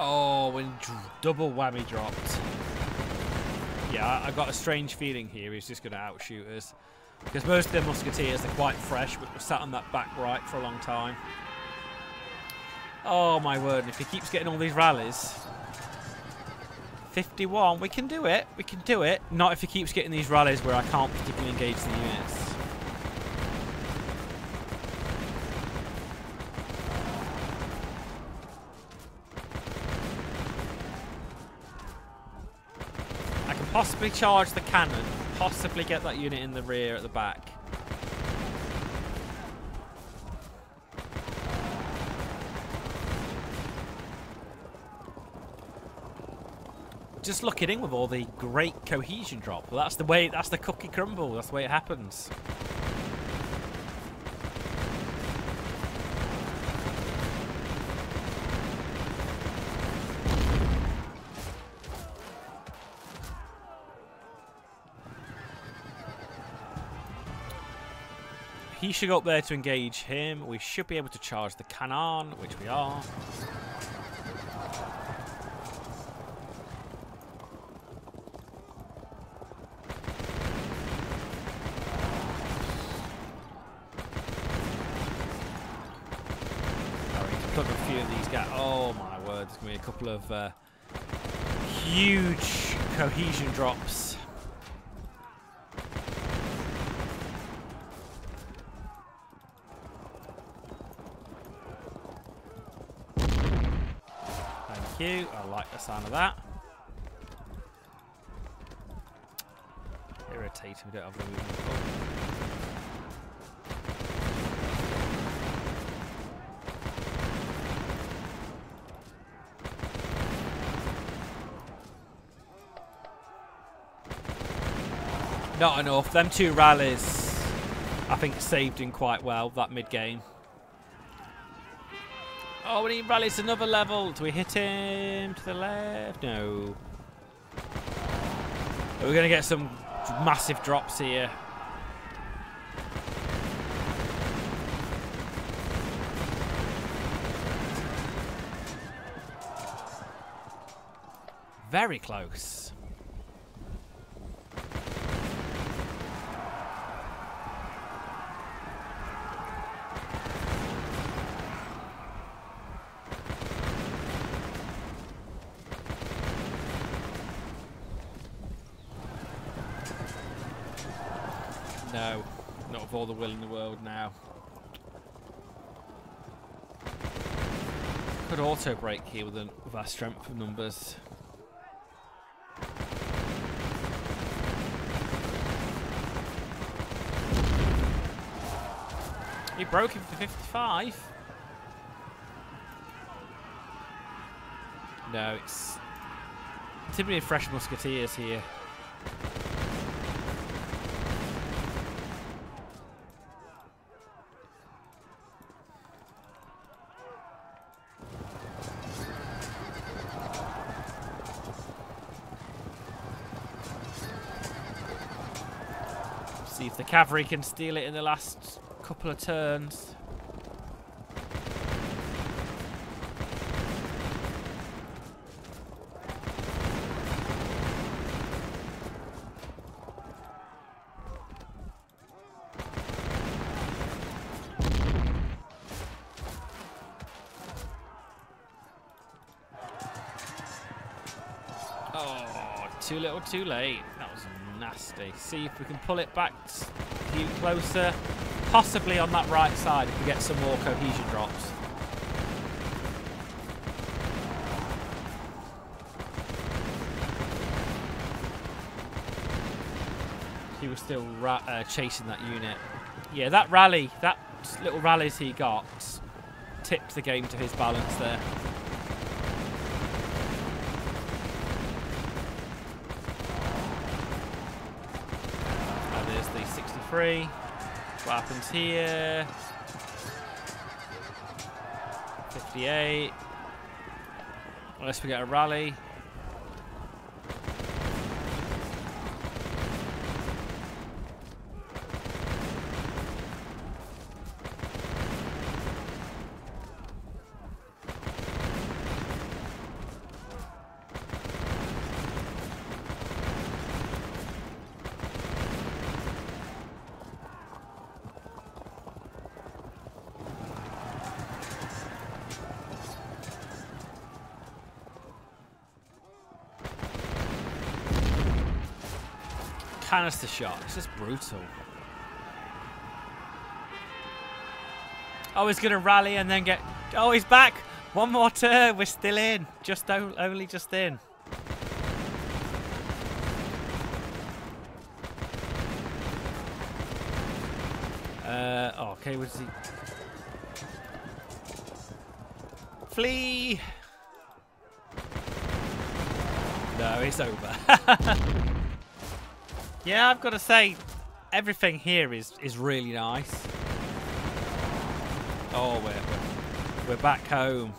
Oh, when double whammy dropped. Yeah, I got a strange feeling here he's just going to outshoot us. Because most of the musketeers are quite fresh, but we're sat on that back right for a long time. Oh my word, if he keeps getting all these rallies. 51, we can do it, we can do it. Not if he keeps getting these rallies where I can't particularly engage the units. Possibly charge the cannon, possibly get that unit in the rear at the back. Just look at in with all the great cohesion drop. That's the way, that's the cookie crumble, that's the way it happens. He should go up there to engage him. We should be able to charge the cannon, which we are. Oh my word, there's going to be a couple of uh, huge cohesion drops. you. I like the sound of that. Irritating, we don't have the. Not enough. Them two rallies, I think, saved him quite well, that mid-game. Oh, he rallies another level, do we hit him to the left? No. We're going to get some massive drops here. Very close. No, not with all the will in the world now. Could auto break here with, our strength of numbers. He broke him for 55. No, it's typically fresh musketeers here. Cavalry can steal it in the last couple of turns. Oh, too little too late Christie. See if we can pull it back even closer. Possibly on that right side if we get some more cohesion drops. He was still uh, chasing that unit. Yeah, that rally, that little rallies he got tipped the game to his balance there. 63. What happens here? 58. Unless we get a rally. Canister shot. It's just brutal. Oh, he's going to rally and then get... Oh, he's back. One more turn. We're still in. Just only just in. Uh, oh, okay, what is he? Flee! No, it's over. Yeah, I've got to say, everything here is, is really nice. Oh, we're, we're back home.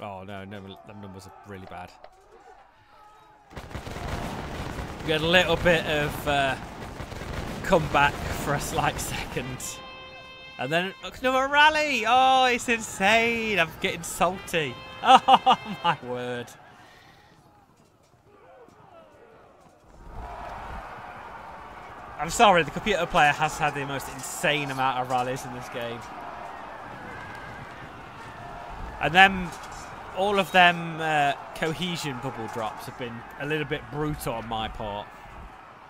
Oh, no, no, the numbers are really bad. We had a little bit of uh, comeback for a slight second. And then another rally. Oh, it's insane. I'm getting salty. Oh, my word. I'm sorry, the computer player has had the most insane amount of rallies in this game. And then all of them uh, cohesion bubble drops have been a little bit brutal on my part.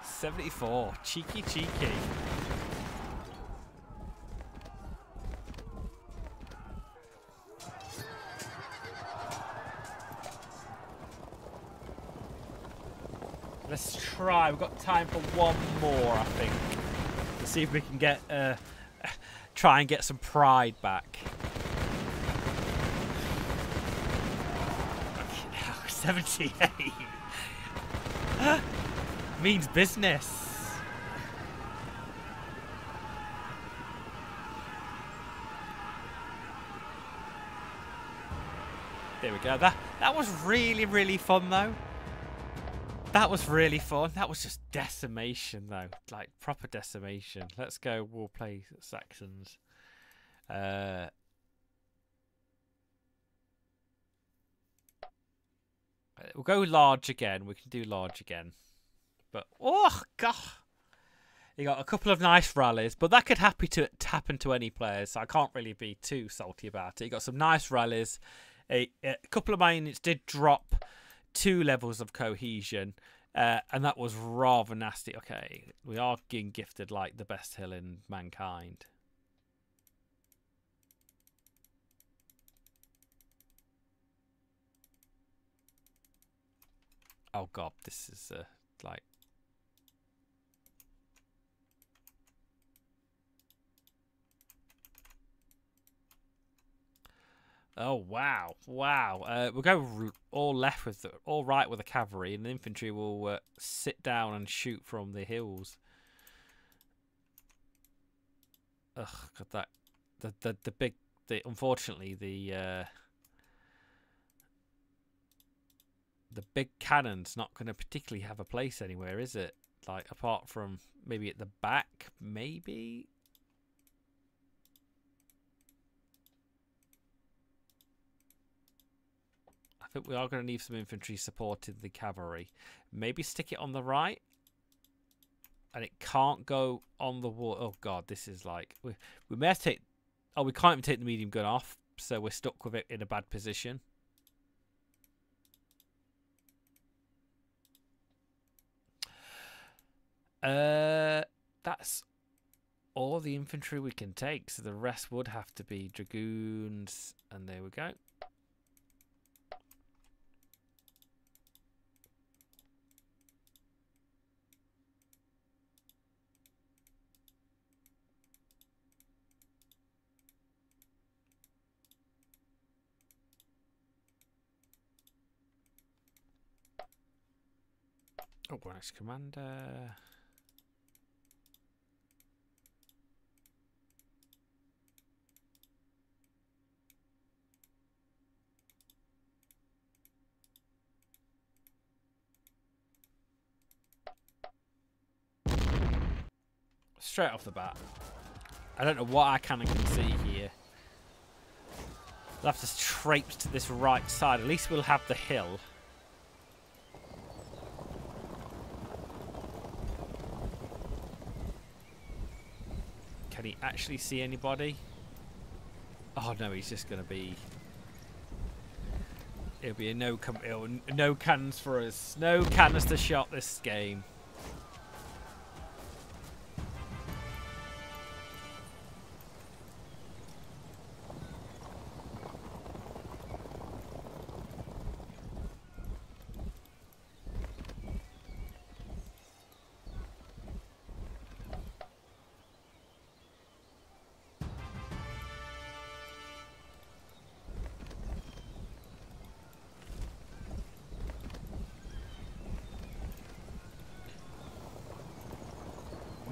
74, cheeky cheeky. Let's try. We've got time for one more, I think. Let's see if we can get uh, try and get some pride back. 78 means business. There we go. That that was really really fun though. That was really fun. That was just decimation, though. Like, proper decimation. Let's go. We'll play Saxons. Uh, we'll go large again. We can do large again. But, oh, God. You got a couple of nice rallies, but that could happen to happen to any players. So I can't really be too salty about it. You got some nice rallies. A, a couple of my units did drop two levels of cohesion. Uh, and that was rather nasty. Okay, we are getting gifted like the best hill in mankind. Oh god, this is uh, like Oh wow, wow! Uh, we'll go all left with the, all right with the cavalry, and the infantry will uh, sit down and shoot from the hills. Ugh, God, that the the the big the unfortunately the uh, the big cannon's not going to particularly have a place anywhere, is it? Like apart from maybe at the back, maybe think we are going to need some infantry supporting the cavalry. Maybe stick it on the right. And it can't go on the wall. Oh, God, this is like... We, we may have to take... Oh, we can't even take the medium gun off. So we're stuck with it in a bad position. Uh, that's all the infantry we can take. So the rest would have to be dragoons. And there we go. Oh, nice commander. Straight off the bat. I don't know what I can and can see here. We'll have to traipse to this right side. At least we'll have the hill. He actually see anybody? Oh no, he's just going to be... It'll be a no, no cannons for us. No canister shot this game.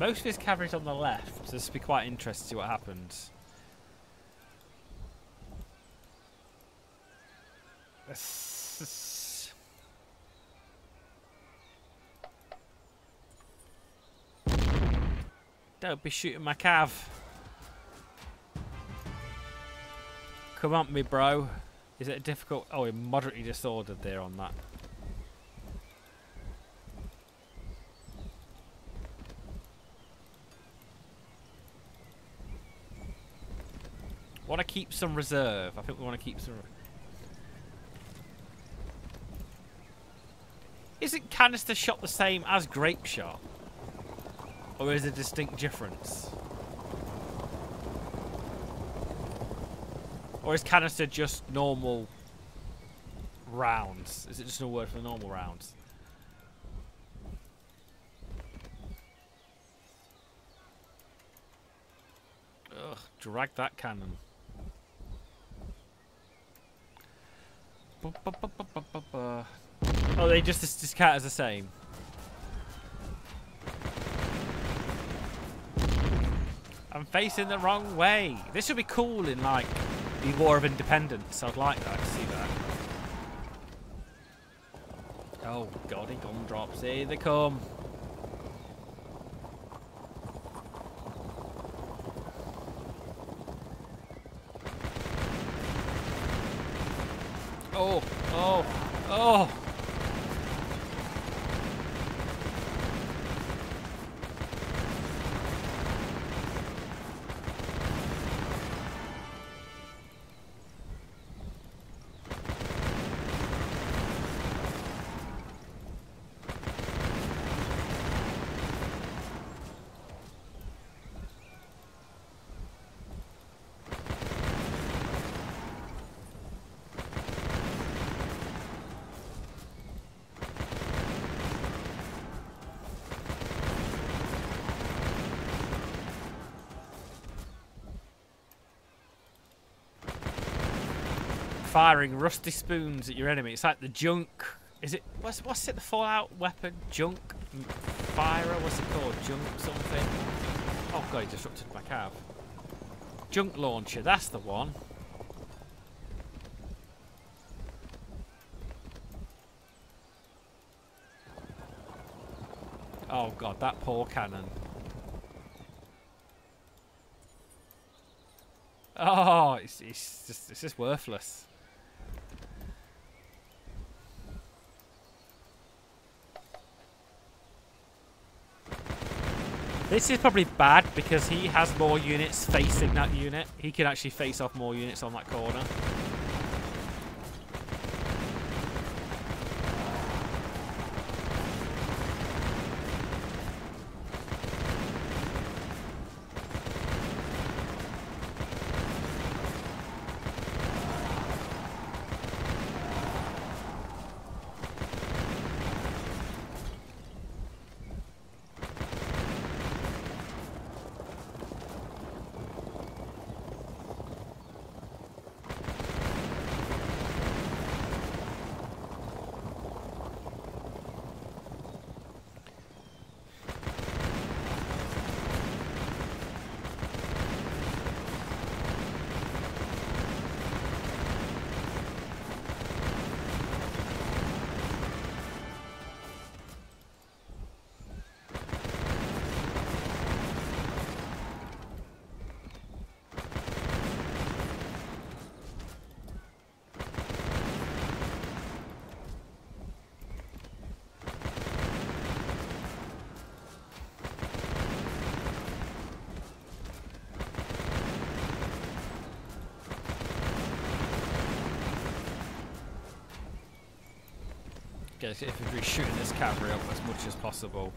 Most of his cavalry's on the left, so this will be quite interesting to see what happens. Don't be shooting my cav. Come on me, bro. Is it difficult? Oh, moderately disordered there on that. Keep some reserve. I think we want to keep some... Isn't canister shot the same as grape shot? Or is there a distinct difference? Or is canister just normal rounds? Is it just a word for normal rounds? Ugh, drag that cannon. Oh, they just discount as the same. I'm facing the wrong way. This would be cool in like the War of Independence. I'd like that to see that. Oh god, he gumdrops. Here they come. Oh, oh, oh. Firing rusty spoons at your enemy. It's like the junk. Is it what's what's it? The Fallout weapon junk firer? What's it called? Junk something? Oh god, he disrupted my cav. Junk launcher. That's the one. Oh god, that poor cannon. Oh, it's, it's just it's just worthless. This is probably bad because he has more units facing that unit. He can actually face off more units on that corner. Infantry shooting this cavalry up as much as possible.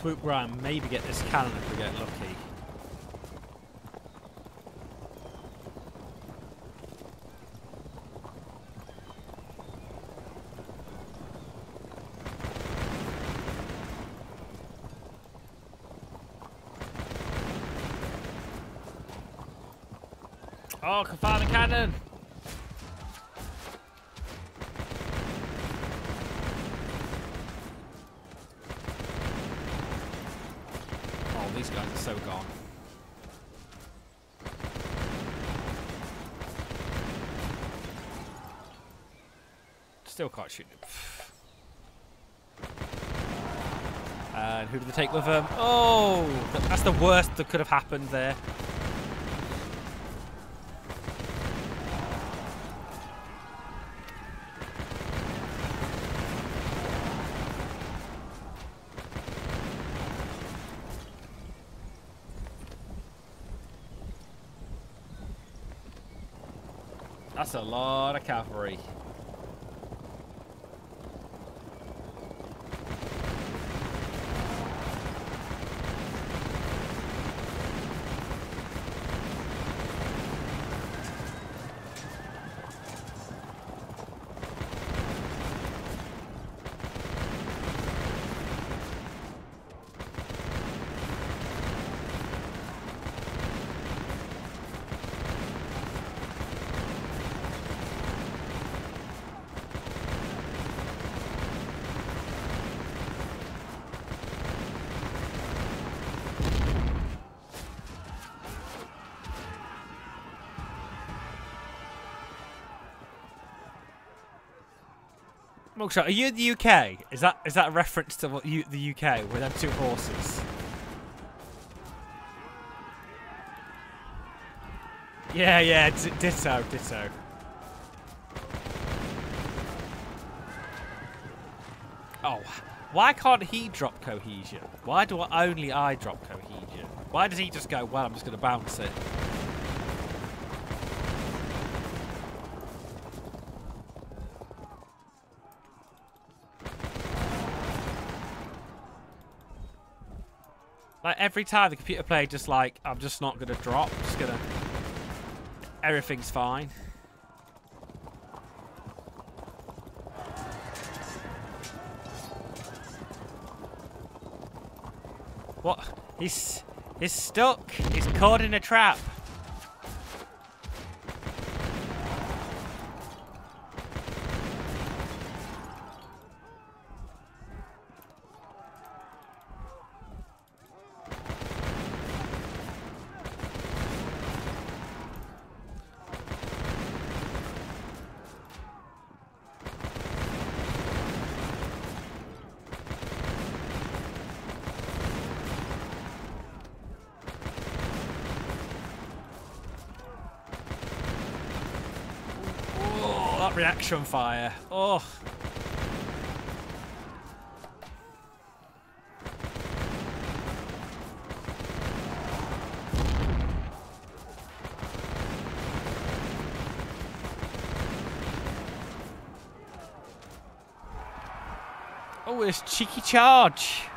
Swoop round, maybe get this cannon if we get lucky. Oh, can fire the cannon! so gone. Still can't shoot Who do they take with them? Oh, that's the worst that could have happened there. That's a lot of cavalry. Mugshot, are you in the UK? Is that is that a reference to what you the UK with them two horses? Yeah, yeah, ditto, ditto. Oh, why can't he drop cohesion? Why do I, only I drop cohesion? Why does he just go, well, I'm just going to bounce it? Every time the computer player just like, I'm just not gonna drop, I'm just gonna everything's fine. What? He's he's stuck. He's caught in a trap. Reaction fire. Oh. Oh, it's cheeky charge.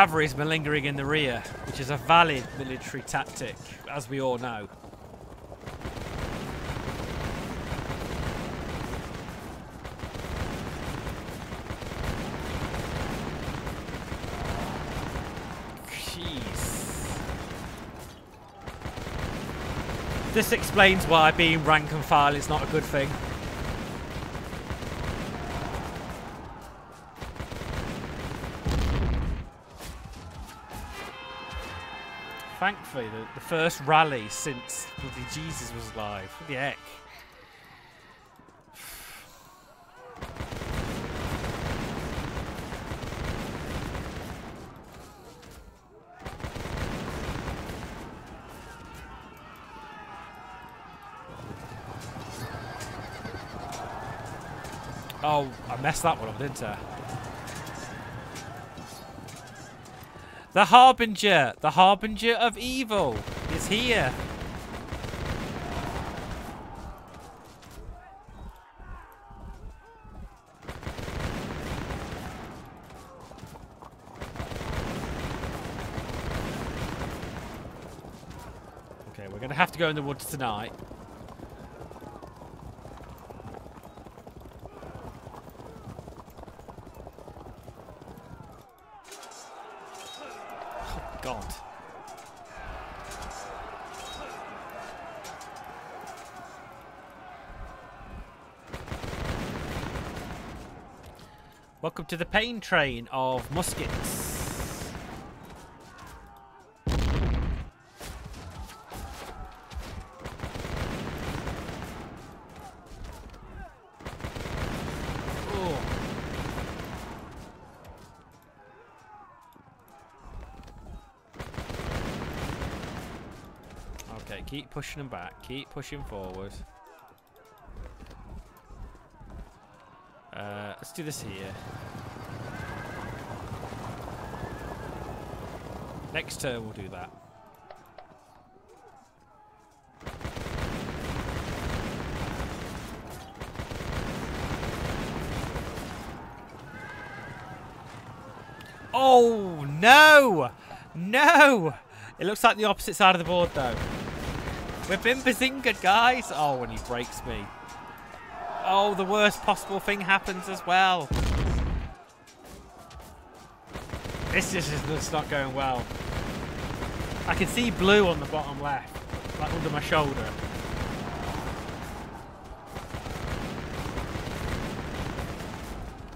Cavalry is malingering in the rear, which is a valid military tactic, as we all know. Jeez. This explains why being rank and file is not a good thing. Thankfully, the, the first rally since bloody Jesus was alive. What the heck? Oh, I messed that one up, didn't I? The Harbinger, the Harbinger of Evil, is here. Okay, we're going to have to go in the woods tonight. God. Welcome to the pain train of muskets. Oh. Okay, pushing them back. Keep pushing forward. Uh, let's do this here. Next turn we'll do that. Oh, no! No! It looks like the opposite side of the board, though. We've been bazingaed, guys! Oh, and he breaks me. Oh, the worst possible thing happens as well. This just is not going well. I can see blue on the bottom left, like under my shoulder.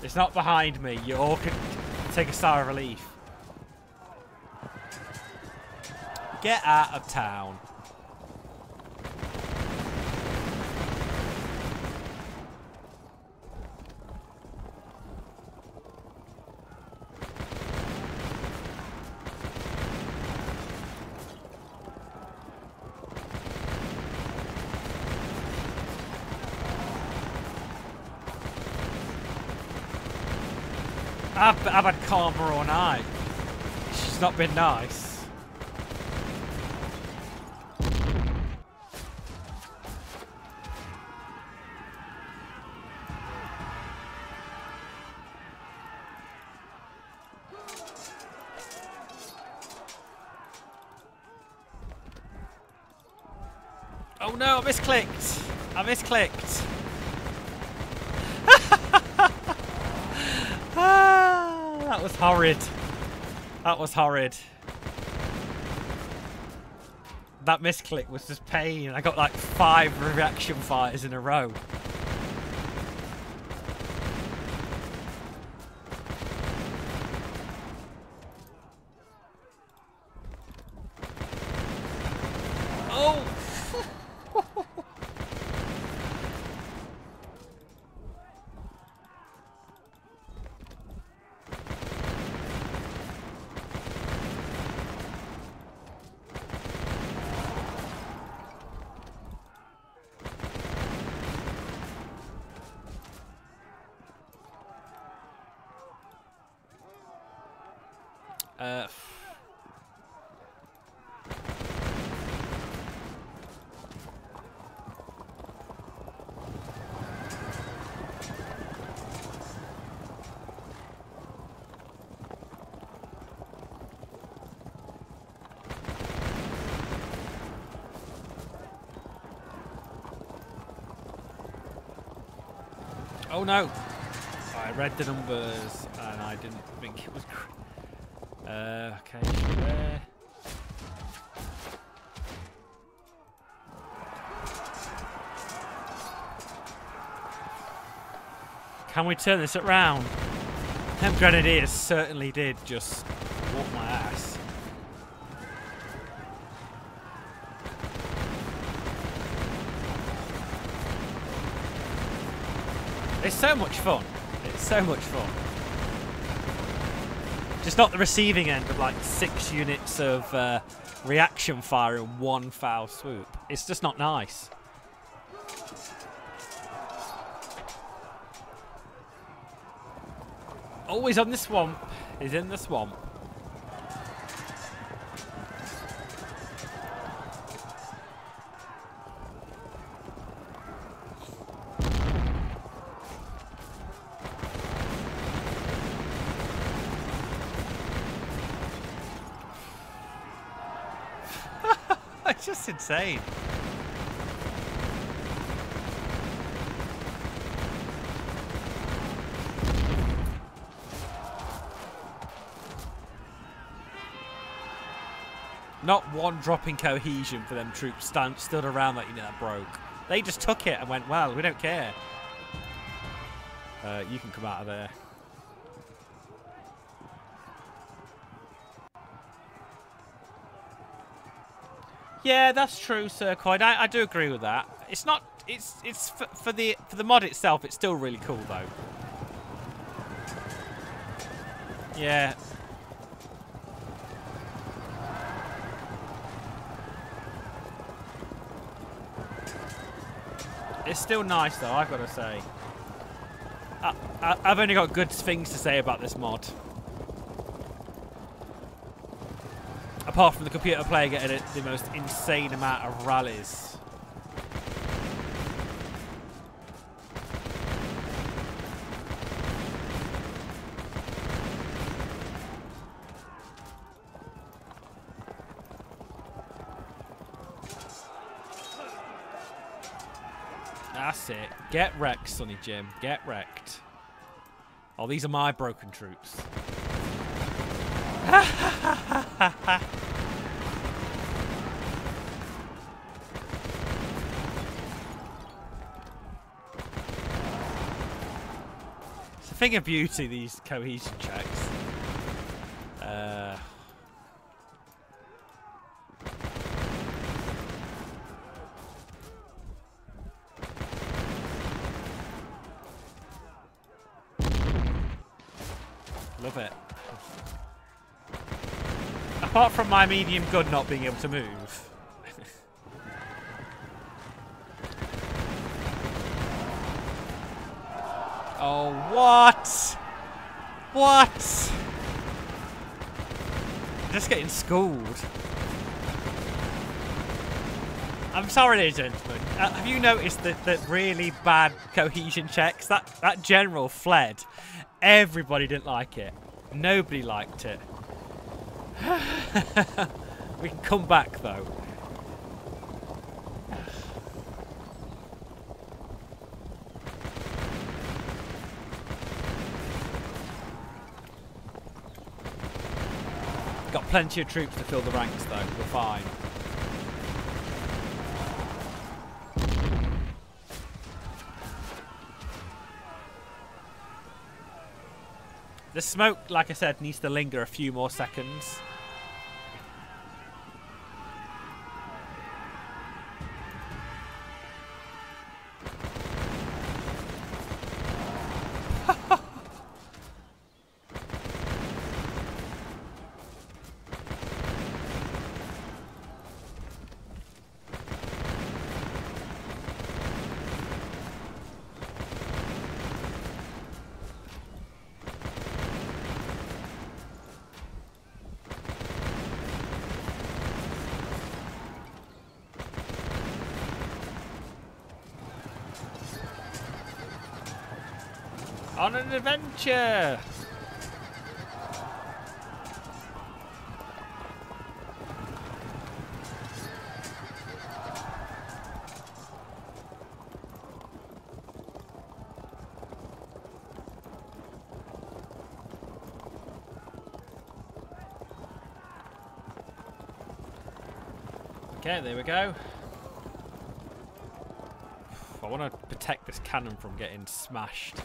It's not behind me. You all can take a sigh of relief. Get out of town. I've, I've had karma all night. She's not been nice. Oh no, I misclicked. I misclicked. Ah, that was horrid. That was horrid. That misclick was just pain. I got like five reaction fires in a row. Oh no! I read the numbers and I didn't think it was. Uh, okay, there. Can we turn this around? Them grenadiers certainly did just walk my ass. It's so much fun. It's so much fun. Just not the receiving end of like six units of uh, reaction fire in one foul swoop. It's just not nice. Always on the swamp. He's in the swamp. Not one drop in cohesion for them troops stand, stood around that unit that broke. They just took it and went, well, we don't care. Uh, you can come out of there. Yeah, that's true, Sir Coin. I, I do agree with that. It's not. It's it's for, for the for the mod itself. It's still really cool though. Yeah, It's still nice though, I've got to say. I, I, I've only got good things to say about this mod. Apart from the computer player getting the most insane amount of rallies. That's it. Get wrecked, Sonny Jim. Get wrecked. Oh, these are my broken troops. It's a thing of beauty, these cohesion checks. Uh... Love it. Apart from my medium gun not being able to move. oh, what? What? Just getting schooled. I'm sorry, ladies and gentlemen. Uh, have you noticed that, that really bad cohesion checks? That that general fled. Everybody didn't like it. Nobody liked it. we can come back though. Got plenty of troops to fill the ranks though. We're fine. The smoke, like I said, needs to linger a few more seconds. On an adventure! Okay, there we go. I want to protect this cannon from getting smashed.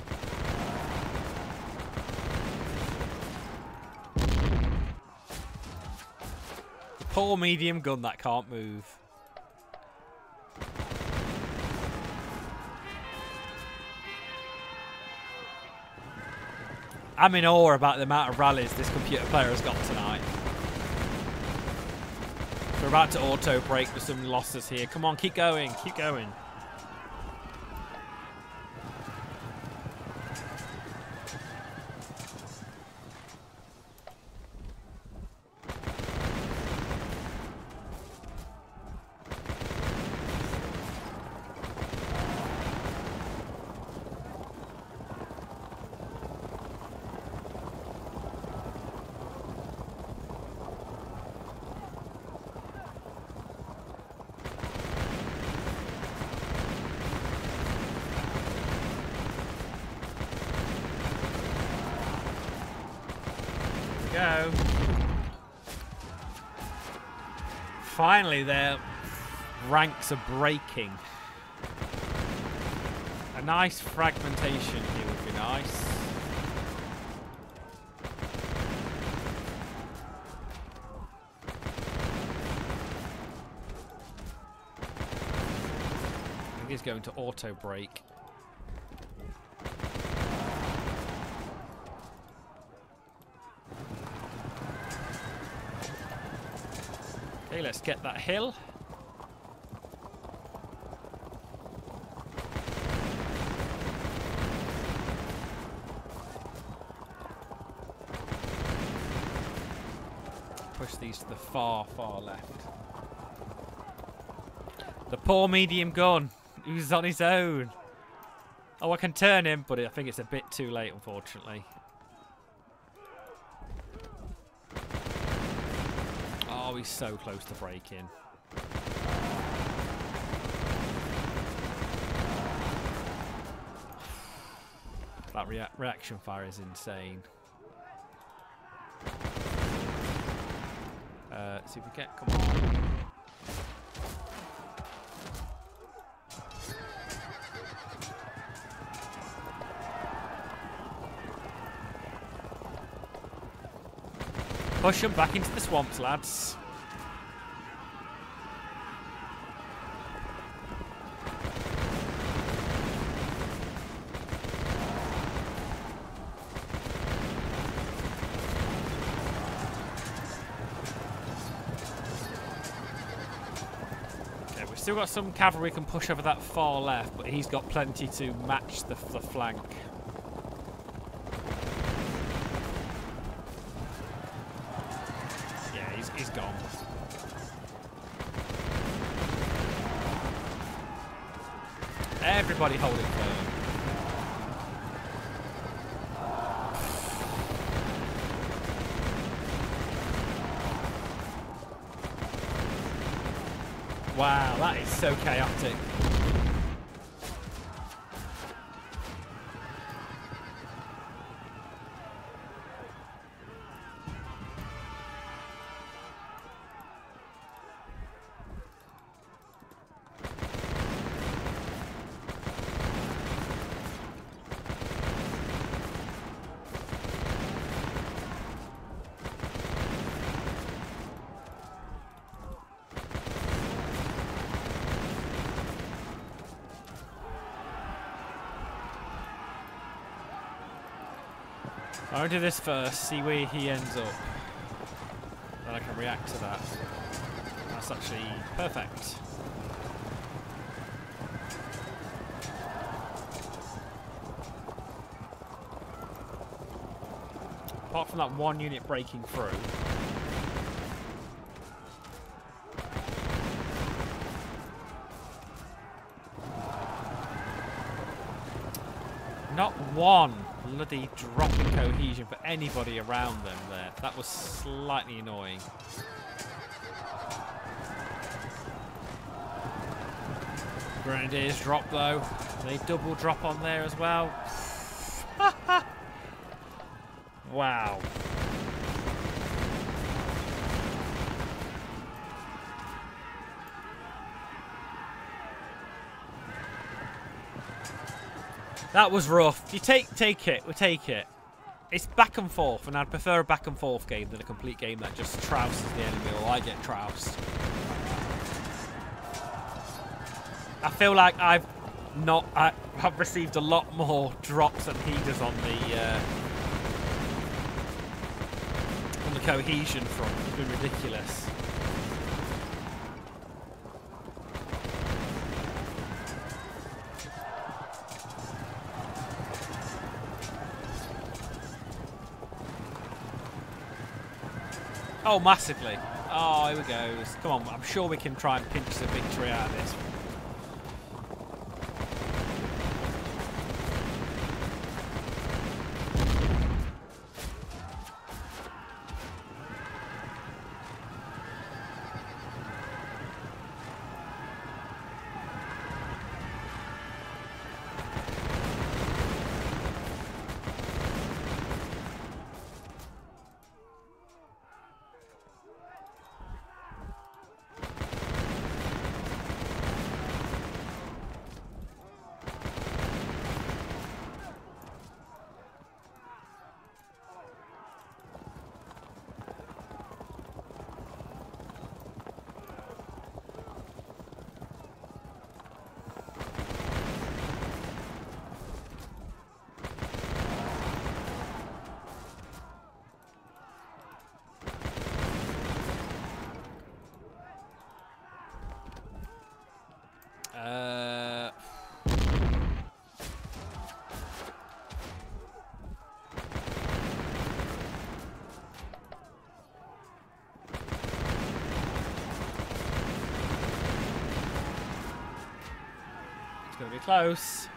Poor medium gun that can't move. I'm in awe about the amount of rallies this computer player has got tonight. We're about to auto break with some losses here. Come on, keep going, keep going. go. Finally, their ranks are breaking. A nice fragmentation here would be nice. I think he's going to auto break. Okay, let's get that hill. Push these to the far, far left. The poor medium gun. He's on his own. Oh, I can turn him, but I think it's a bit too late, unfortunately. Oh, he's so close to breaking. That rea reaction fire is insane. Uh, see if we get, come on. Push them back into the swamps, lads. Okay, we've still got some cavalry can push over that far left, but he's got plenty to match the, the flank. he's gone. Everybody holding firm. Wow, that is so chaotic. I'll do this first, see where he ends up. Then I can react to that. That's actually perfect. Apart from that one unit breaking through. Not one dropping cohesion for anybody around them there. That was slightly annoying. Grenadiers drop though. They double drop on there as well. wow. That was rough. You take take it. We take it. it's back and forth, and I'd prefer a back and forth game than a complete game that just trouses the enemy or I get troused. I feel like I've not I have received a lot more drops and headers on the uh, on the cohesion front. It's been ridiculous. Oh, massively. Oh, here we go. Come on, I'm sure we can try and pinch the victory out of this. Close.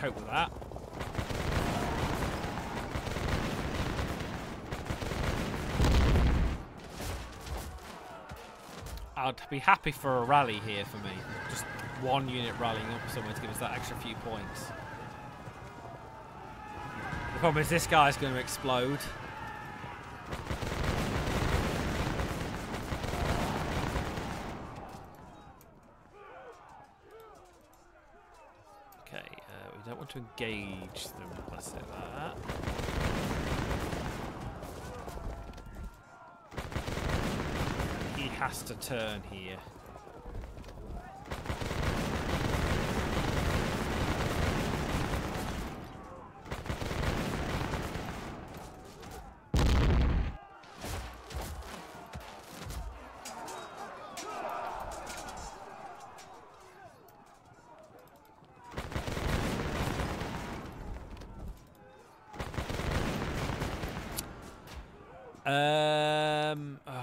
cope with that. I'd be happy for a rally here for me. Just one unit rallying up somewhere to give us that extra few points. The problem is this guy's going to explode. Okay, uh, we don't want to engage them. To turn here. Um. Uh,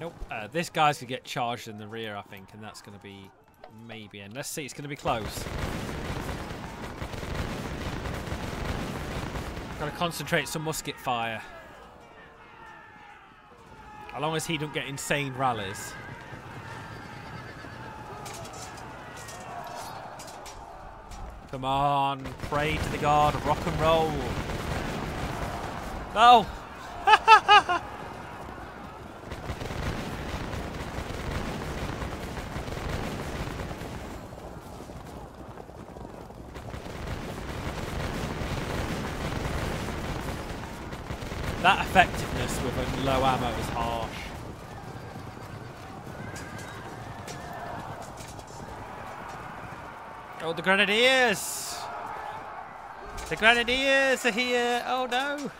nope. This guy's gonna get charged in the rear, I think, and that's gonna be maybe. And let's see, it's gonna be close. Gotta concentrate some musket fire. As long as he don't get insane rallies. Come on, pray to the god of rock and roll. No! that effectiveness with a low ammo is harsh. Oh, the Grenadiers! The Grenadiers are here! Oh no!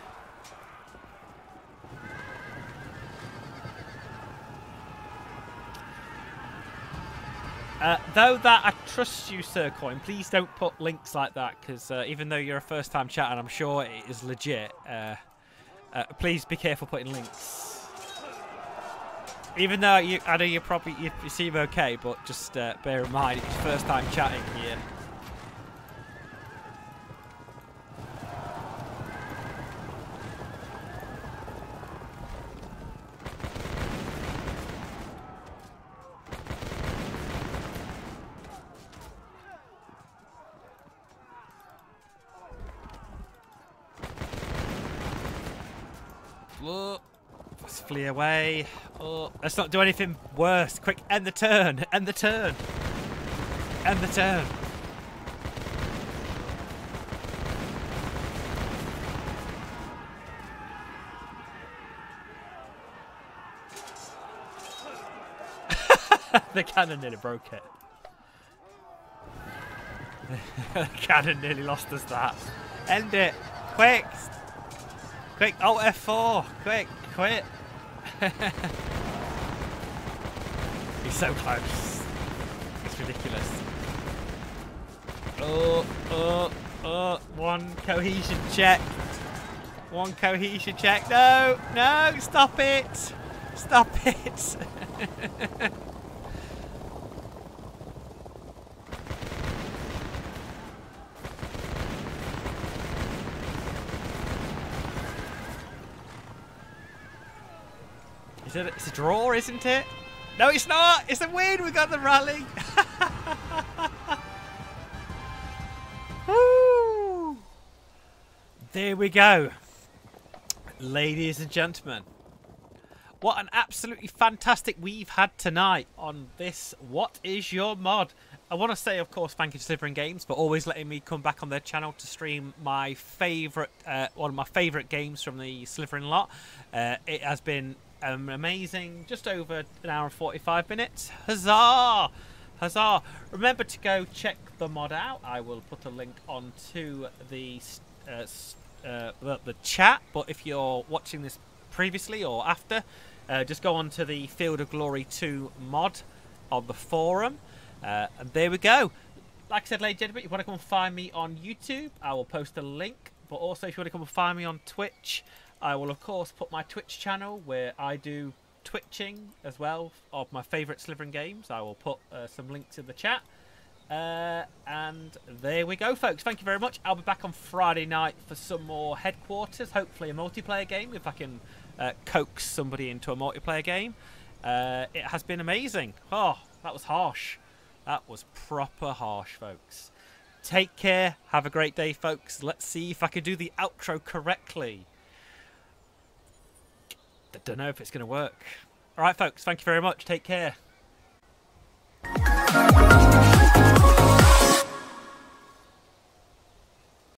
Uh, though that I trust you, Sir Coin, please don't put links like that because uh, even though you're a first time chat and I'm sure it is legit, uh, uh, please be careful putting links. Even though you, I know you probably you, you seem okay, but just uh, bear in mind it's first time chatting here. Let's flee away. Oh, let's not do anything worse. Quick, end the turn. End the turn. End the turn. the cannon nearly broke it. the cannon nearly lost us that. End it. Quick. Quick, Alt F4! Quick, quit! He's so close. It's ridiculous. Oh, oh, oh, one cohesion check. One cohesion check. No, no, stop it! Stop it! Is it? It's a draw, isn't it? No, it's not. It's a win. We got the rally. Woo! There we go, ladies and gentlemen. What an absolutely fantastic we've had tonight on this What Is Your Mod? I want to say, of course, thank you to Slitherine Games for always letting me come back on their channel to stream my favourite, uh, one of my favourite games from the Slitherine lot. Uh, it has been um, amazing. Just over an hour and 45 minutes. Huzzah! Huzzah! Remember to go check the mod out. I will put a link onto the, uh, uh, the, the chat. But if you're watching this previously or after, uh, just go on to the Field of Glory 2 mod on the forum. Uh, and there we go. Like I said, ladies and gentlemen, if you want to come and find me on YouTube, I will post a link. But also, if you want to come and find me on Twitch, I will, of course, put my Twitch channel where I do twitching as well of my favourite Slitherine games. I will put uh, some links in the chat. Uh, and there we go, folks. Thank you very much. I'll be back on Friday night for some more headquarters. Hopefully, a multiplayer game if I can uh, coax somebody into a multiplayer game. Uh, it has been amazing. Oh, that was harsh. That was proper harsh, folks. Take care. Have a great day, folks. Let's see if I can do the outro correctly. I don't know if it's going to work. All right, folks. Thank you very much. Take care.